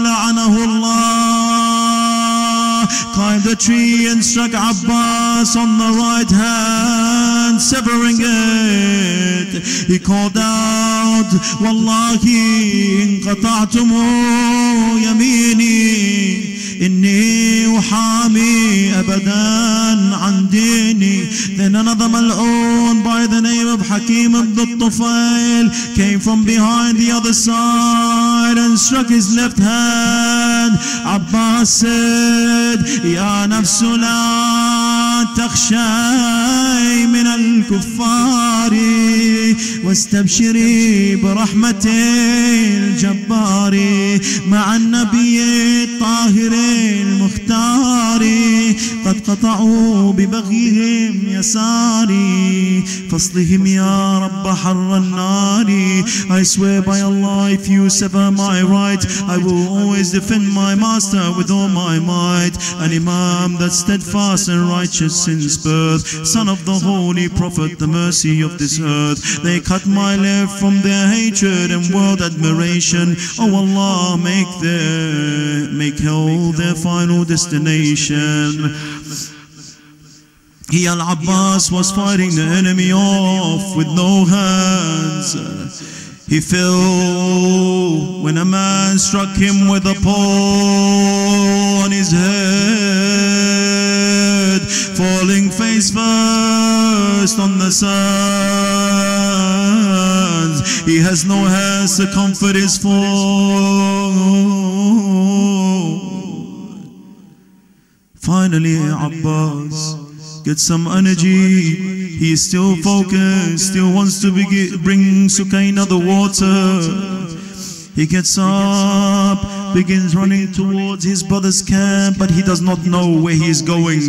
La'anahu Allah climbed the tree and struck Abbas on the right hand, severing it. He called out, Wallahi, in qata'tumu yamini. أبدا عن ديني Then another mal'oon by the name of Hakim ibn Tufail came from behind the other side and struck his left hand. Abbas said, Ya nafsu takhshay min al-kuffari واستبشري برحمة الجبار مع النبي الطاهر المختار قد قطعوا ببغيهم يساري فاصلهم يا رب حر النار I swear by Allah if you sever my right I will always defend my master with all my might an imam that's steadfast and righteous since birth. Son of the holy prophet the mercy of this earth. They cut my left from their hatred and world admiration. Oh Allah make their make hell their final destination. He Al Abbas was fighting the enemy off with no hands. He fell when a man struck him with a pole on his head, falling face first on the sands. He has no hands to comfort his fall. Finally, Abbas gets some energy. He is still focused, still wants to bring Sukaina the water. He gets up, begins running towards his brother's camp, but he does not know where he is going.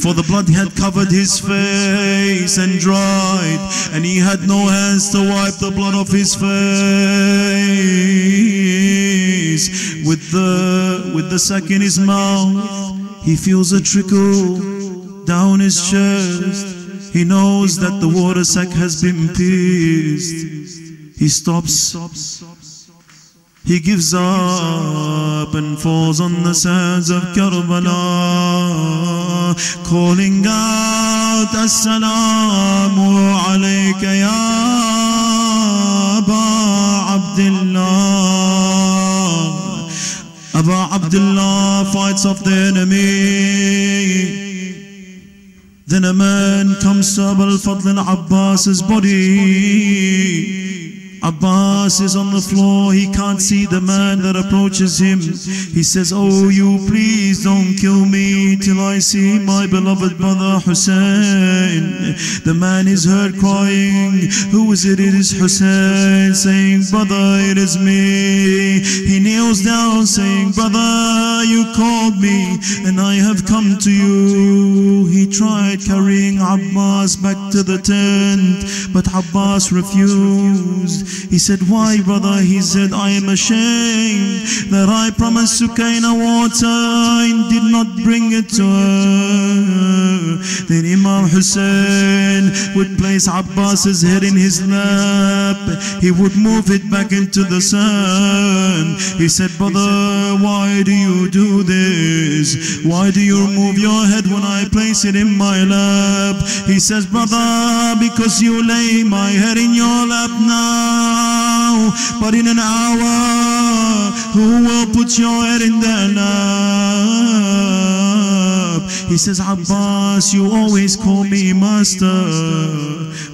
For the blood had covered his face and dried, and he had no hands to wipe the blood off his face. With the with the sack in his mouth, he feels a trickle down his chest. He knows that the water sack has been pierced. He stops. He gives up and falls on the sands of Karbala, calling out, Assalamu alayka ya Aba Abdullah. Aba Abdullah fights off the enemy. Then a man comes to Abu al-Fadl al-Abbas's body. Abbas is on the floor, he can't see the man that approaches him. He says, Oh, you please don't kill me till I see my beloved brother Hussein. The man is heard crying, Who is it? It is Hussein, saying, Brother, it is me. He kneels down, saying, Brother, you called me, and I have come to you. He tried carrying Abbas back to the tent, but Abbas refused. He said, Why, brother? He said, I am ashamed that I promised Sukaina water and did not bring it to her. Then Imam Hussein would place Abbas's head in his lap. He would move it back into the sun. He said, Brother, why do you do this? Why do you remove your head when I place it in my lap? He says, Brother, because you lay my head in your lap now. Their lap? He says, Abbas, you always call me master.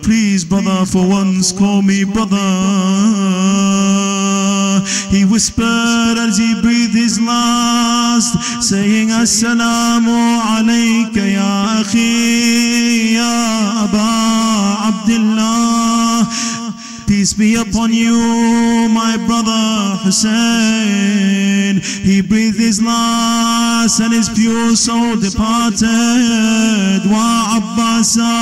Please, brother, for once call me brother. He whispered as he breathed his last, saying, Assalamu alayka ya akhi ya Aba Abdullah. Peace be upon you, my brother Hussein. He breathed his last and his pure soul departed. Wa Abbasa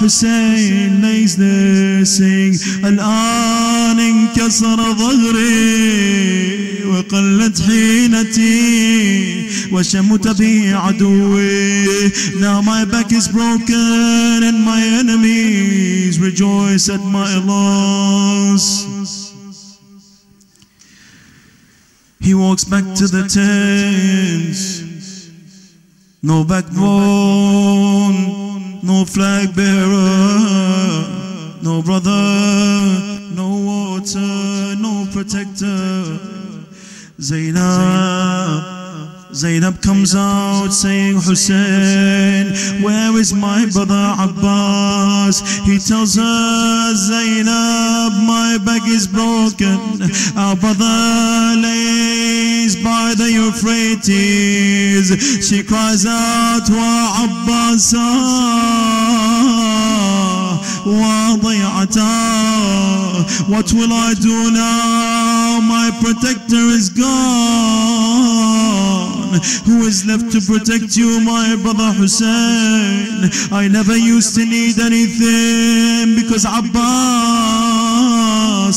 Hussein lays there saying, الآن انكسر ظهري وقلت حينتي وشمت بي عدوي Now my back is broken and my enemies rejoice at my loss. He walks back to the tent No backbone, no flag bearer No brother, no water, no protector. Zainab, Zainab comes out saying, Hussein, where is my brother Abbas? He tells her, Zainab, my bag is broken. Our brother lays by the Euphrates. She cries out, Wa Abbasa, Wa What will I do now? My protector is gone Who is left to protect you, my brother Hussein? I never used to need anything because Abbas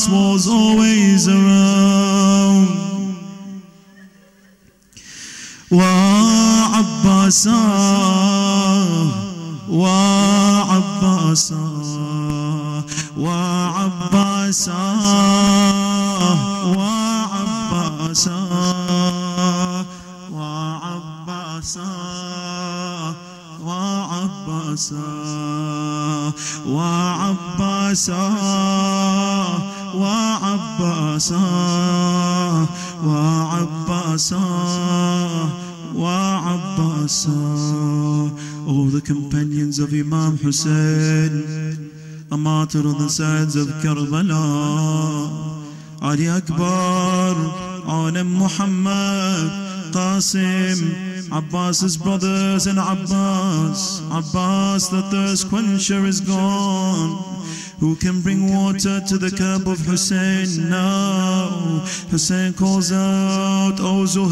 was always around. وعباسا وعباسا وعباسا وعباسا وعباسا وعباسا وعباسا وعباسا وعباسا وعباسا Oh, the companions of Imam Hussein, a martyr on the sands of Karbala. Ali Akbar, Alim Muhammad, Qasim, Abbas's brothers and Abbas. Abbas, the thirst quencher is gone. Who can bring water to the cup of Hussein now? Hussein calls out, O Zuhair,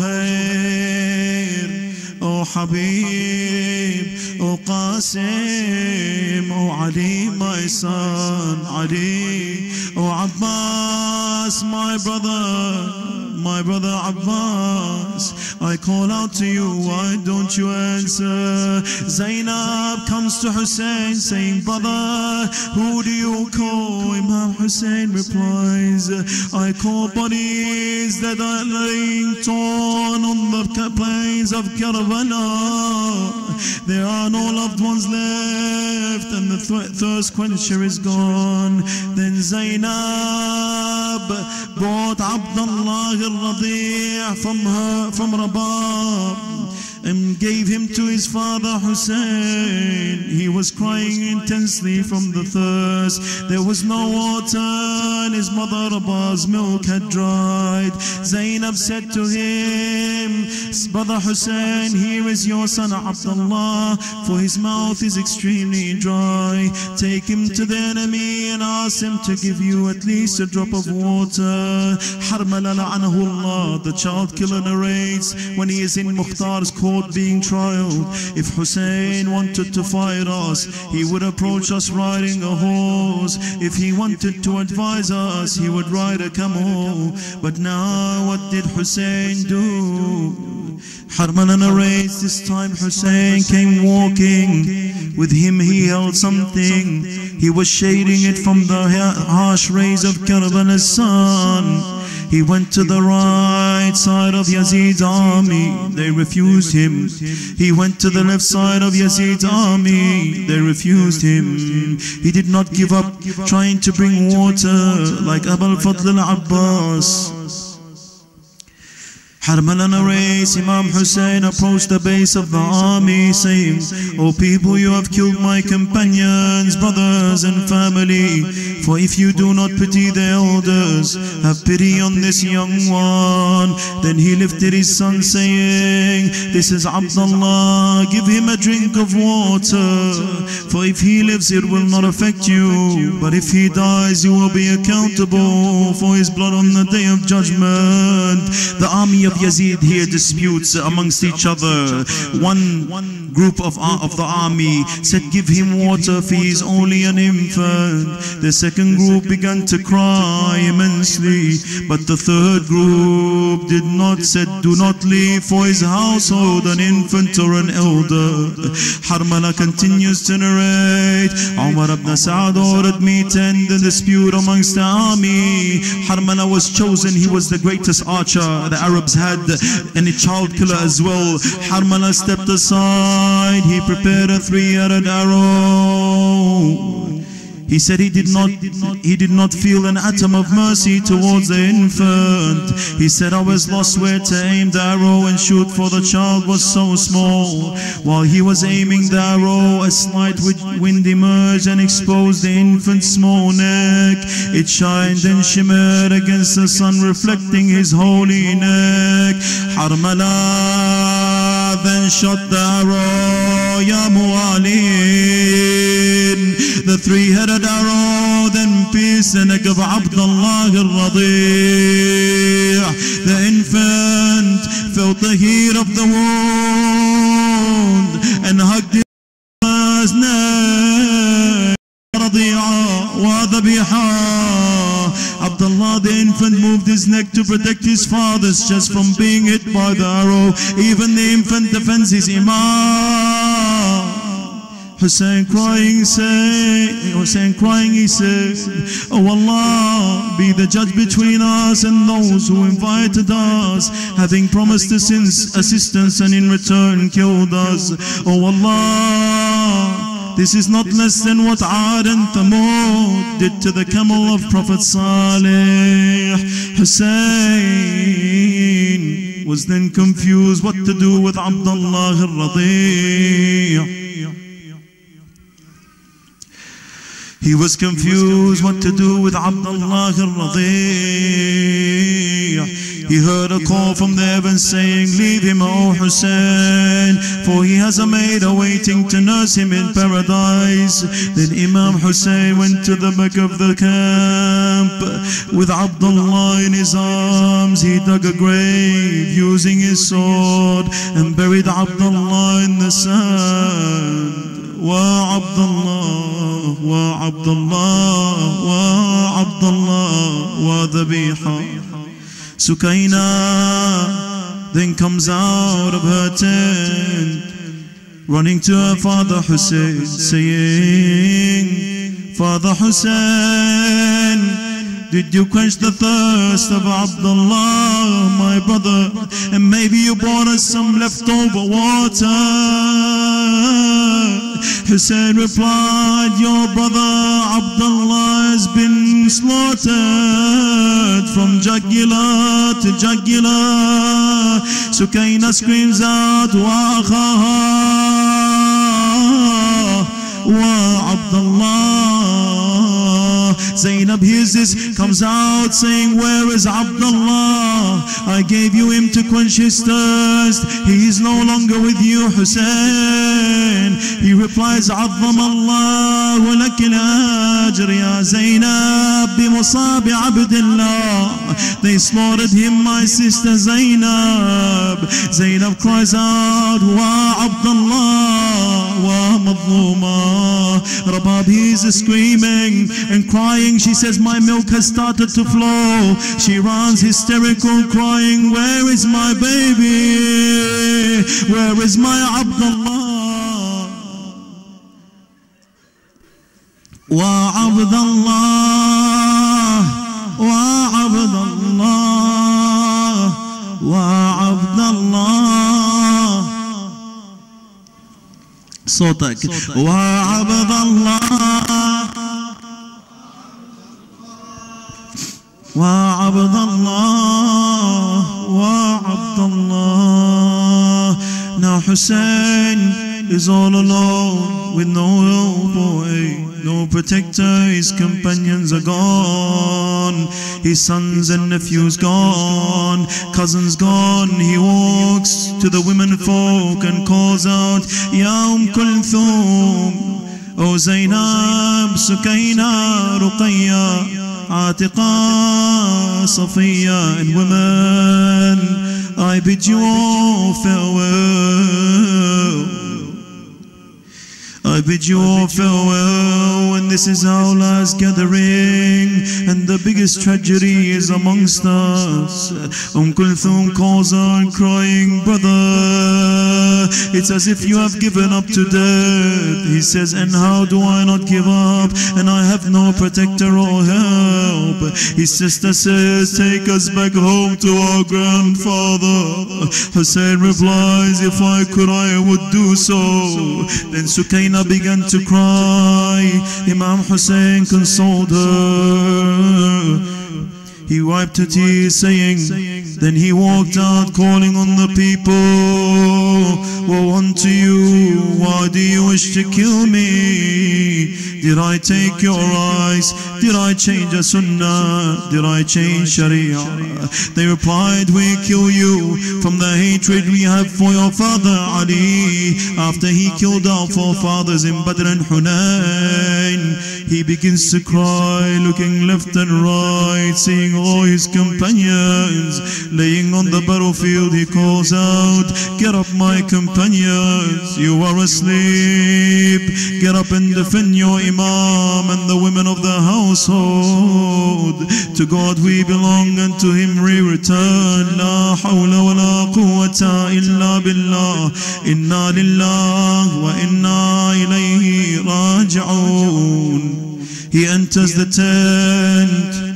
O Habib, O Qasim, O Ali, my son, Ali, O Abbas, my brother, my brother Abbas, I call out to you, why don't you answer? Zainab comes to Hussein saying, brother, who do you call? Imam Hussein replies, I call bodies that are laying torn on the plains of Karbala. There are no loved ones left and the th- thirst quencher is gone. Then Zainab brought Abdullah الرضيع فمها فم رباب and gave him to his father Hussein. He was crying intensely from the thirst. There was no water and his mother Rabab's milk had dried. Zainab said to him, Brother Hussein, here is your son Abdullah, for his mouth is extremely dry. Take him to the enemy and ask him to give you at least a drop of water. Harmala la'anahu the child killer narrates when he is in Mukhtar's court being trialed. If Hussein wanted to fight us, he would approach us riding a horse. If he wanted to advise us, he would ride a camel. But now what did Hussein do? Harmala narrates this time Hussein came walking. With him he held something. He was shading it from the harsh rays of Karbala's sun. He went to the right side of Yazid's army. They refused him. He went to the left side of Yazid's army. They refused him. He did not give up trying to bring water like Abul Fadl al-Abbas. Harmala narrates Imam Hussein approached the base of the army saying, O people, you have killed my companions, brothers and family. For if you do not pity the elders, have pity on this young one. Then he lifted his son saying, This is Abdullah, give him a drink of water. For if he lives, it will not affect you. But if he dies, you will be accountable for his blood on the day of judgment. The army of Yazid here disputes amongst each other. One group of, uh, of the army said, Give him water, for he is only an infant. The second group began to cry immensely. But the third group did not said, Do not leave for his household an infant or an elder. Harmala continues to narrate. Umar ibn Sa'ad ordered me to end the dispute amongst the army. Harmala was chosen, he was the greatest archer the Arabs had any child killer as well. Harmala stepped aside, he prepared a three-headed arrow. He said he did not he did not feel an atom of mercy towards the infant. He said I was lost where to aim the arrow and shoot for the child was so small. While he was aiming the arrow, a slight wind emerged and exposed the infant's small neck. It shined and shimmered against the sun, reflecting his holy neck. Harmala then shot the arrow, Ya Mu'alin the three-headed arrow, then peace and of Abdullah al-Radi' The infant felt the heat of the wound and hugged his neck Abdullah the infant moved his neck to protect his father's chest from being hit by the arrow. Even the infant defends his imam. Hussein crying say, Hussein crying he said, Oh Allah, be the judge between us and those who invited us, having promised us assistance and in return killed us. Oh Allah, this is not less than what Ad and Thamud did to the camel of Prophet Saleh. Hussein was then confused what to do with Abdullah al-Radi'. He was confused what to do with Abdullah al-Radi'. He heard a call from the heavens saying, Leave him, O Hussein, for he has a maid awaiting to nurse him in paradise. Then Imam Hussein went to the back of the camp. With Abdullah in his arms, he dug a grave using his sword and buried Abdullah in the sand. وعبد الله وعبد الله وعبد الله وذبيحة Sukaina then comes out of her tent running to her father Hussein saying Father Hussein did you quench the thirst of Abdullah, my brother? And maybe you brought us some leftover water. Hussein replied, Your brother Abdullah has been slaughtered from jugular to jugular. Sukaina screams out, Wa Abdullah. Zainab hears this, comes out saying, Where is Abdullah? I gave you him to quench his thirst. He is no longer with you, Hussein. He replies, عظم الله لك الأجر يا زينب بمصاب عبد الله. They slaughtered him, my sister Zainab. Zainab cries out, Wa Abdullah, wa Madluma. Rabab, he is screaming and crying. She says, My milk has started to flow. She runs hysterical, crying, Where is my baby? Where is my Abdullah? وعبد الله وعبد الله وعبد الله صوتك وعبد الله وعبد الله وعبد الله Now Hussein is all alone with no boy, no protector. His companions are gone, his sons and nephews gone, cousins gone. He walks to the women folk and calls out, Ya Umm Kulthum, O Zainab, Sukaina, Ruqayya. Atiqa, Safiya, and women, I bid you all farewell. I bid you all farewell, and this is our last gathering, and the biggest tragedy is amongst us. Umm Kulthum calls on, crying, Brother, it's as if you have given up to death. He says, And how do I not give up? And I have no protector or help. His sister says, Take us back home to our grandfather. Hussein replies, If I could, I would do so. Then Sukaina began to cry. Imam Hussein consoled her. He wiped her tears, saying, Then he walked out, calling on the people. Woe unto you, why do you wish to kill me? Did I take your eyes? Did I change a sunnah? Did I change sharia? They replied, We kill you from the hatred we have for your father Ali. After he killed our forefathers in Badr and Hunain, he begins to cry, looking left and right, seeing all his companions laying on the battlefield. He calls out, Get up, my companions, you are asleep. Get up and defend your Imam and the women of the household. To God we belong and to Him we return. La hawla wa la quwwata illa billah. Inna lillah wa inna ilayhi raji'un. He enters the tent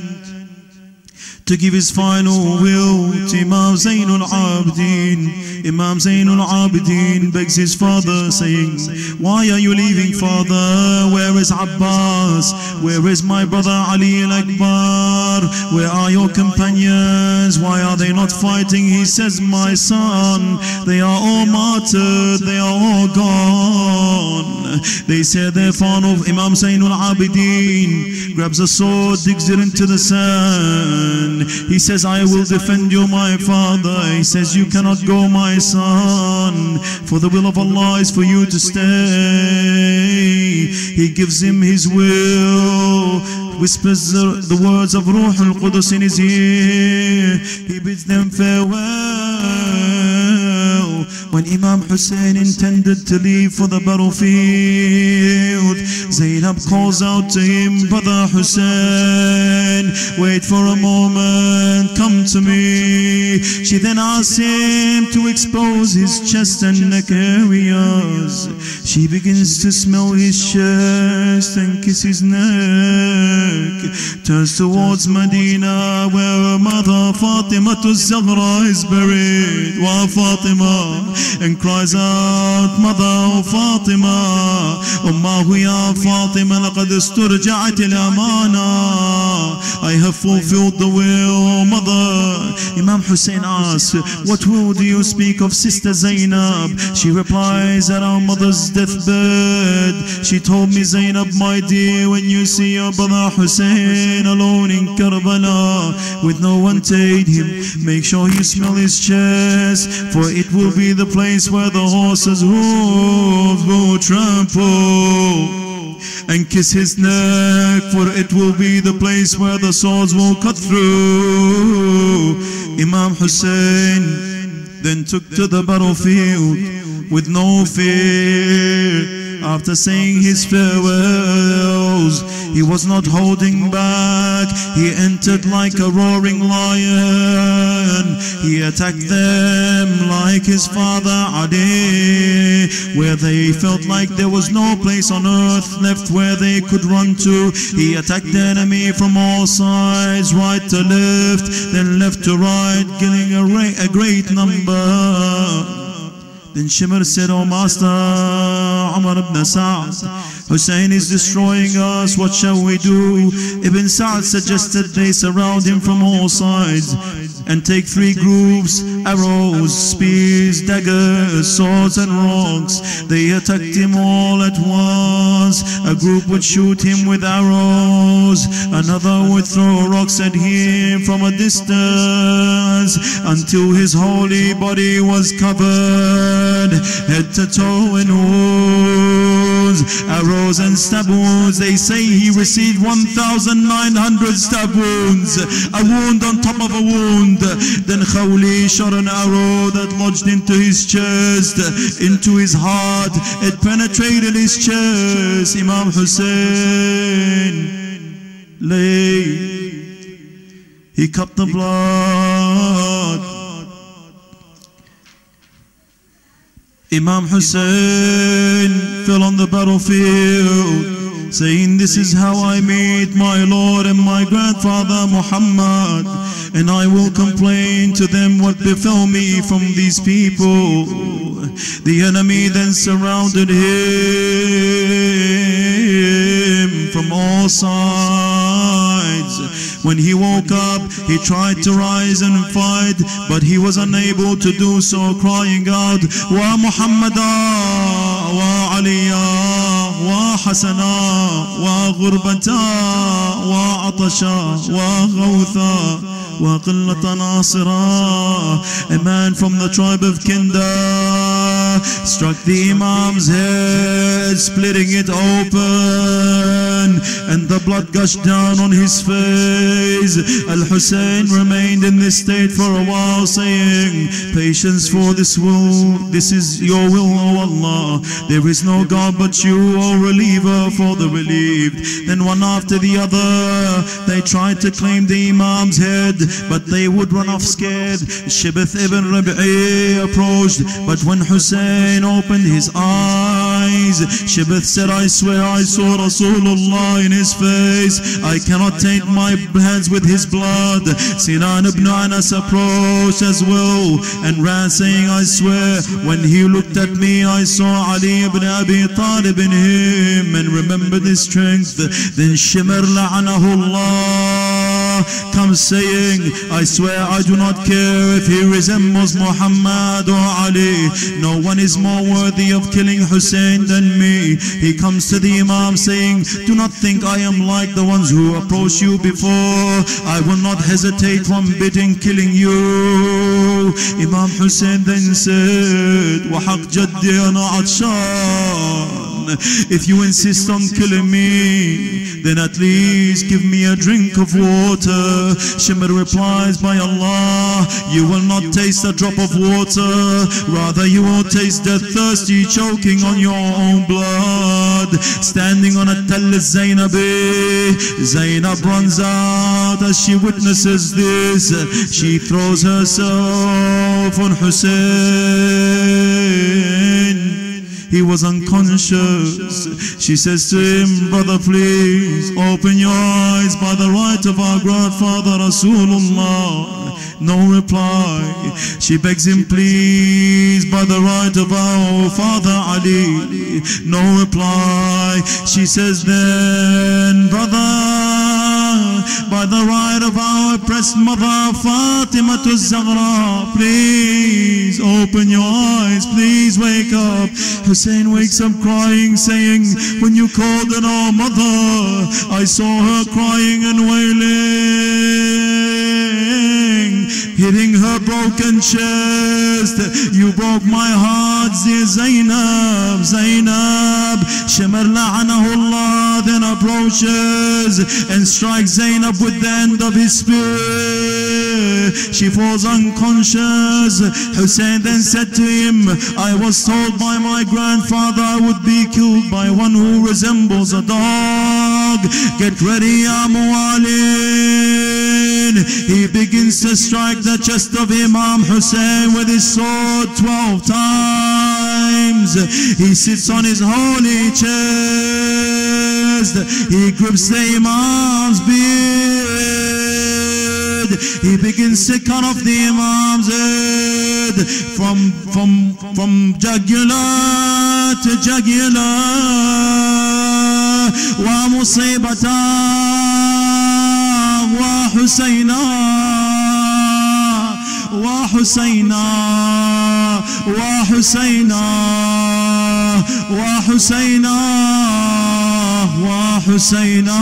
to give his final will to Imam Zainul Abidin. Imam Zainul Abidin begs his father, saying, Why are you leaving, father? Where is Abbas? Where is my brother Ali al Akbar? Where are your companions? Why are they not fighting? He says, My son, they are all martyred, they are all gone. They said they're fond of Imam Zainul Abidin, grabs a sword, digs it into the sand. He says, I will defend you, my father. He says, You cannot go, my son, for the will of Allah is for you to stay. He gives him his will, whispers the, words of Ruh al Qudus in his ear. He bids them farewell. When Imam Hussein intended to leave for the battlefield, Zainab calls out to him, Brother Hussein, wait for a moment, come to me. She then asks him to expose his chest and neck areas. She begins to smell his chest and kiss his neck Turns towards Medina where her mother Fatima to Zahra is buried. Wa Fatima and cries out, Mother Fatima, Ummahu ya Fatima, لقد استرجعت الأمانة. I have fulfilled the will, mother. Imam Hussein asks, What will do you speak of Sister Zainab? She replies, At our mother's deathbed, she told me, Zainab, my dear, when you see your brother Hussein alone in Karbala with no one to aid him, make sure you smell his chest, for it will be the place where the horses' hooves will trample and kiss his neck, for it will be the place where the swords will cut through. Imam Hussein then took to the battlefield with no fear. After saying his farewells, he was not holding back. He entered like a roaring lion. He attacked them like his father Ali, where they felt like there was no place on earth left where they could run to. He attacked the enemy from all sides, right to left, then left to right, killing a, a great number. Then Shimr said, Oh Master Umar ibn Sa'd, Hussein is destroying us, what shall we do? Ibn Sa'd suggested they surround him from all sides and take three groups, arrows, spears, daggers, swords and rocks. They attacked him all at once. A group would shoot him with arrows, another would throw rocks at him from a distance until his holy body was covered, head to toe in arrows and stab wounds. They say he received 1,900 stab wounds, a wound on top of a wound. Then Khawli shot an arrow that lodged into his chest, into his heart. It penetrated his chest. Imam Hussein lay. He cupped the blood. Imam Hussein fell on the battlefield, saying, This is how I meet my Lord and my grandfather Muhammad, and I will complain to them what befell me from these people. The enemy then surrounded him from all sides When he woke up, he tried to rise and fight, but he was unable to do so, crying out, Wa Muhammada, wa Aliya, wa Hasana, wa Ghurbata, wa Atasha, wa Ghawtha. وقلة ناصرة A man from the tribe of Kinda Struck the Imam's head Splitting it open And the blood gushed down on his face Al-Hussein remained in this state for a while Saying Patience for this will This is your will, O Allah There is no God but you, O reliever for the relieved Then one after the other They tried to claim the Imam's head but they would run off scared. Shibith ibn Rabi'i approached, but when Hussein opened his eyes, Shibith said, I swear I saw Rasulullah in his face. I cannot taint my hands with his blood. Sinan ibn Anas approached as well and ran saying, I swear, when he looked at me, I saw Ali ibn Abi Talib in him and remembered his strength. Then Shimr la'anahullah comes saying, I swear I do not care if he resembles Muhammad or Ali. No one is more worthy of killing Hussein than me. He comes to the Imam saying, Do not think I am like the ones who approached you before. I will not hesitate from bidding killing you. Imam Hussein then said, وحق جدي أنا عطشان. if you insist on killing me, then at least give me a drink of water. Shimr replies, By Allah, you will not taste a drop of water. Rather, you will taste death thirsty, choking on your own blood. Standing on a tell Zainabi, Zainab runs out as she witnesses this. She throws herself on Hussein. He was unconscious. She says to him, Brother, please open your eyes by the right of our grandfather Rasulullah. No reply. She begs him, please, by the right of our father Ali. No reply. She says, then, brother, by the right of our oppressed mother Fatima to Zahra, please open your eyes, please wake up. Hussein wakes up crying, saying, When you called on our mother, I saw her crying and wailing, hitting her broken chest. You broke my heart, Zainab, Zainab. Shimr la'anahullah then approaches and strikes Zainab with the end of his spear. She falls unconscious. Hussein then said to him, I was told by my grandfather I would be killed by one who resembles a dog. Get ready, Ya Mu'alin. He begins to strike the chest of Imam Hussein with his sword 12 times. He sits on his holy chest. He grips the Imam's beard. He begins to cut off the Imam's head from, from, from jugular to jugular. ومصيبته وحسينا وحسينا وحسينا وحسينا وحسينا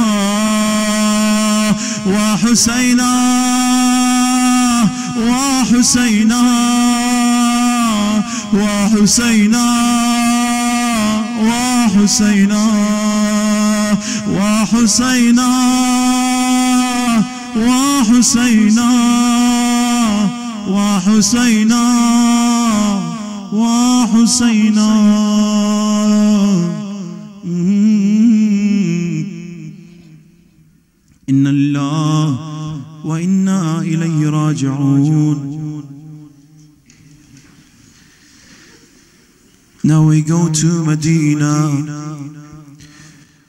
وحسينا وحسينا وحسينا وحسينا وحسينا وحسينا. وحسينا وحسينا إن الله وإنا إليه راجعون Now we go to Medina.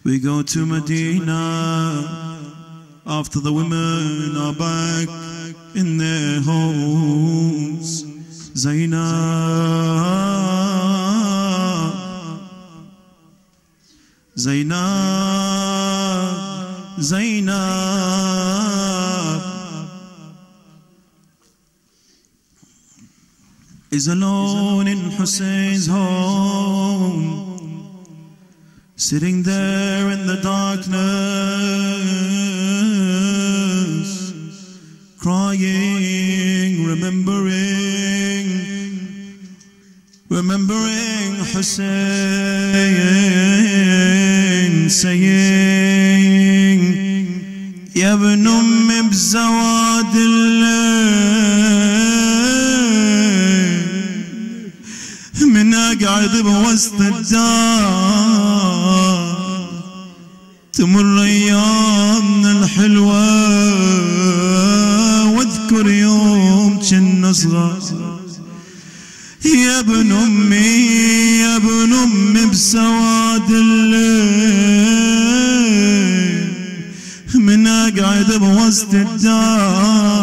We go to Medina after the women are back in their homes. Zainab, Zainab, Zainab. Is alone in Hussein's home, sitting there in the darkness, crying, remembering, remembering Hussein, saying, يا ابن أمي بزواد الليل من أقعد بوسط الدار تمر أيامنا الحلوة كنا صغار. يا ابن أمي يا ابن أمي بسواد الليل. من أقعد بوسط الدار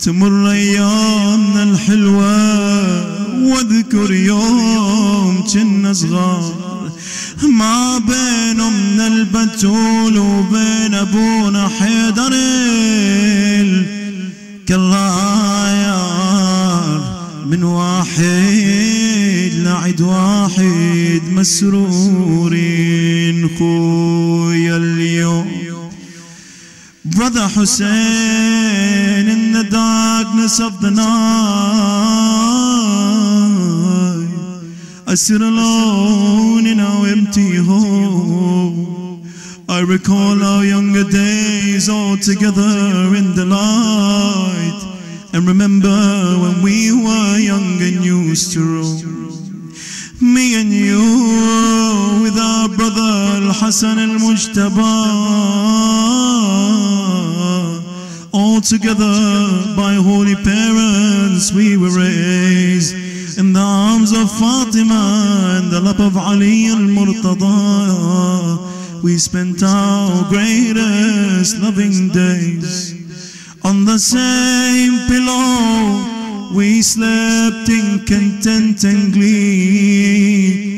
تمر أيامنا الحلوة. واذكر يوم كنا صغار. ما بين أمنا البتول وبين أبونا حيدر لك الله يا من واحد لعد واحد مسرورين. خويا اليوم برضا حسين الندق نصب دناي أسر لوننا وامتيهون I recall our younger days all together in the light and remember when we were young and used to roam. Me and you with our brother Al-Hassan Al-Mujtaba all together by holy parents we were raised in the arms of Fatima and the lap of Ali Al-Murtada we spent our greatest loving days on the same pillow. We slept in content and glee.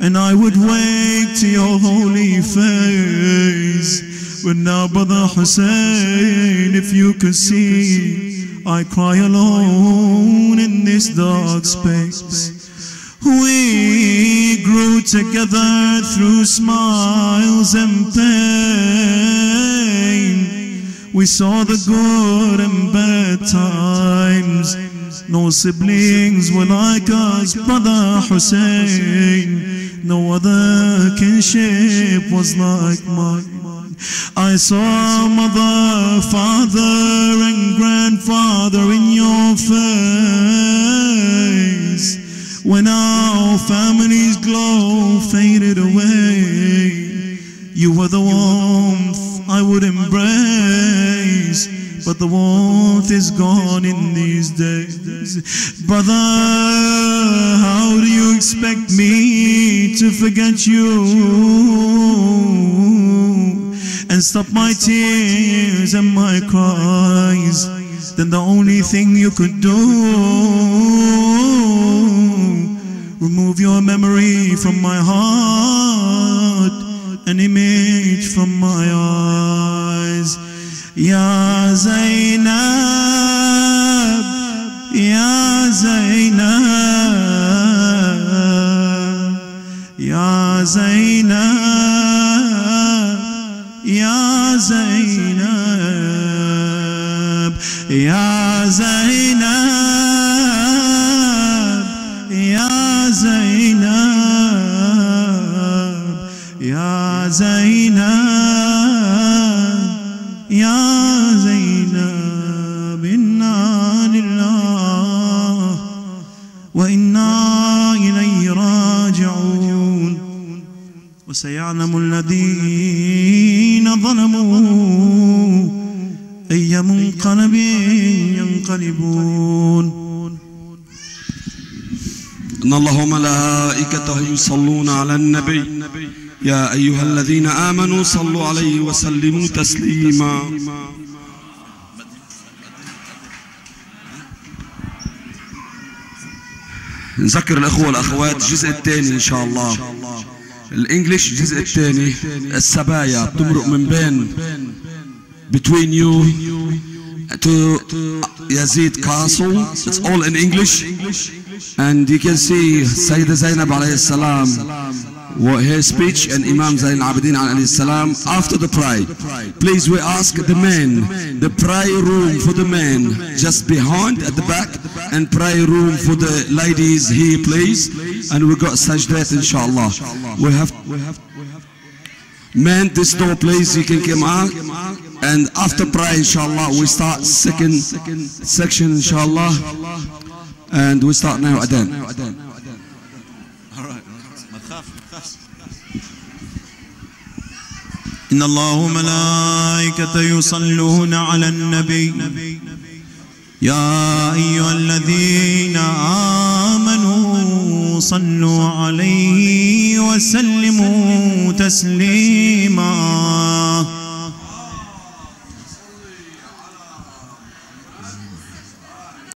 And I would wake to your holy face. But now brother Hussein if you could see I cry alone in this dark space we grew together through smiles and pain we saw the good and bad times. No siblings were like us, brother Hussein. No other kinship was like mine. I saw mother, father, and grandfather in your face. When our family's glow faded away, you were the warmth I would embrace, but the warmth is gone in these days. Brother, how do you expect me to forget you and stop my tears and my cries? Then the only thing you could do, from my heart على النبي يا أيها الذين آمنوا صلوا عليه وسلموا تسليما. نذكر الأخوة والأخوات الجزء الثاني إن شاء الله. الإنجليش الجزء الثاني السبايا بتمرق من بين between you to Yazid Castle. It's all in English. And you can see Sayyida Zainab alayhi salam her speech and Imam Zain al-Abidin alayhi salam after the prayer please we ask the men the prayer room for the men just behind at the back and prayer room for the ladies here please and we got sajdat inshallah we have we have Man, this door please, you can come out. And after prayer, inshallah, we start second section, inshallah. And we start now, Adan. إن الله وملائكته يصلون على النبي يا أيها الذين آمنوا صلوا عليه وسلموا تسليما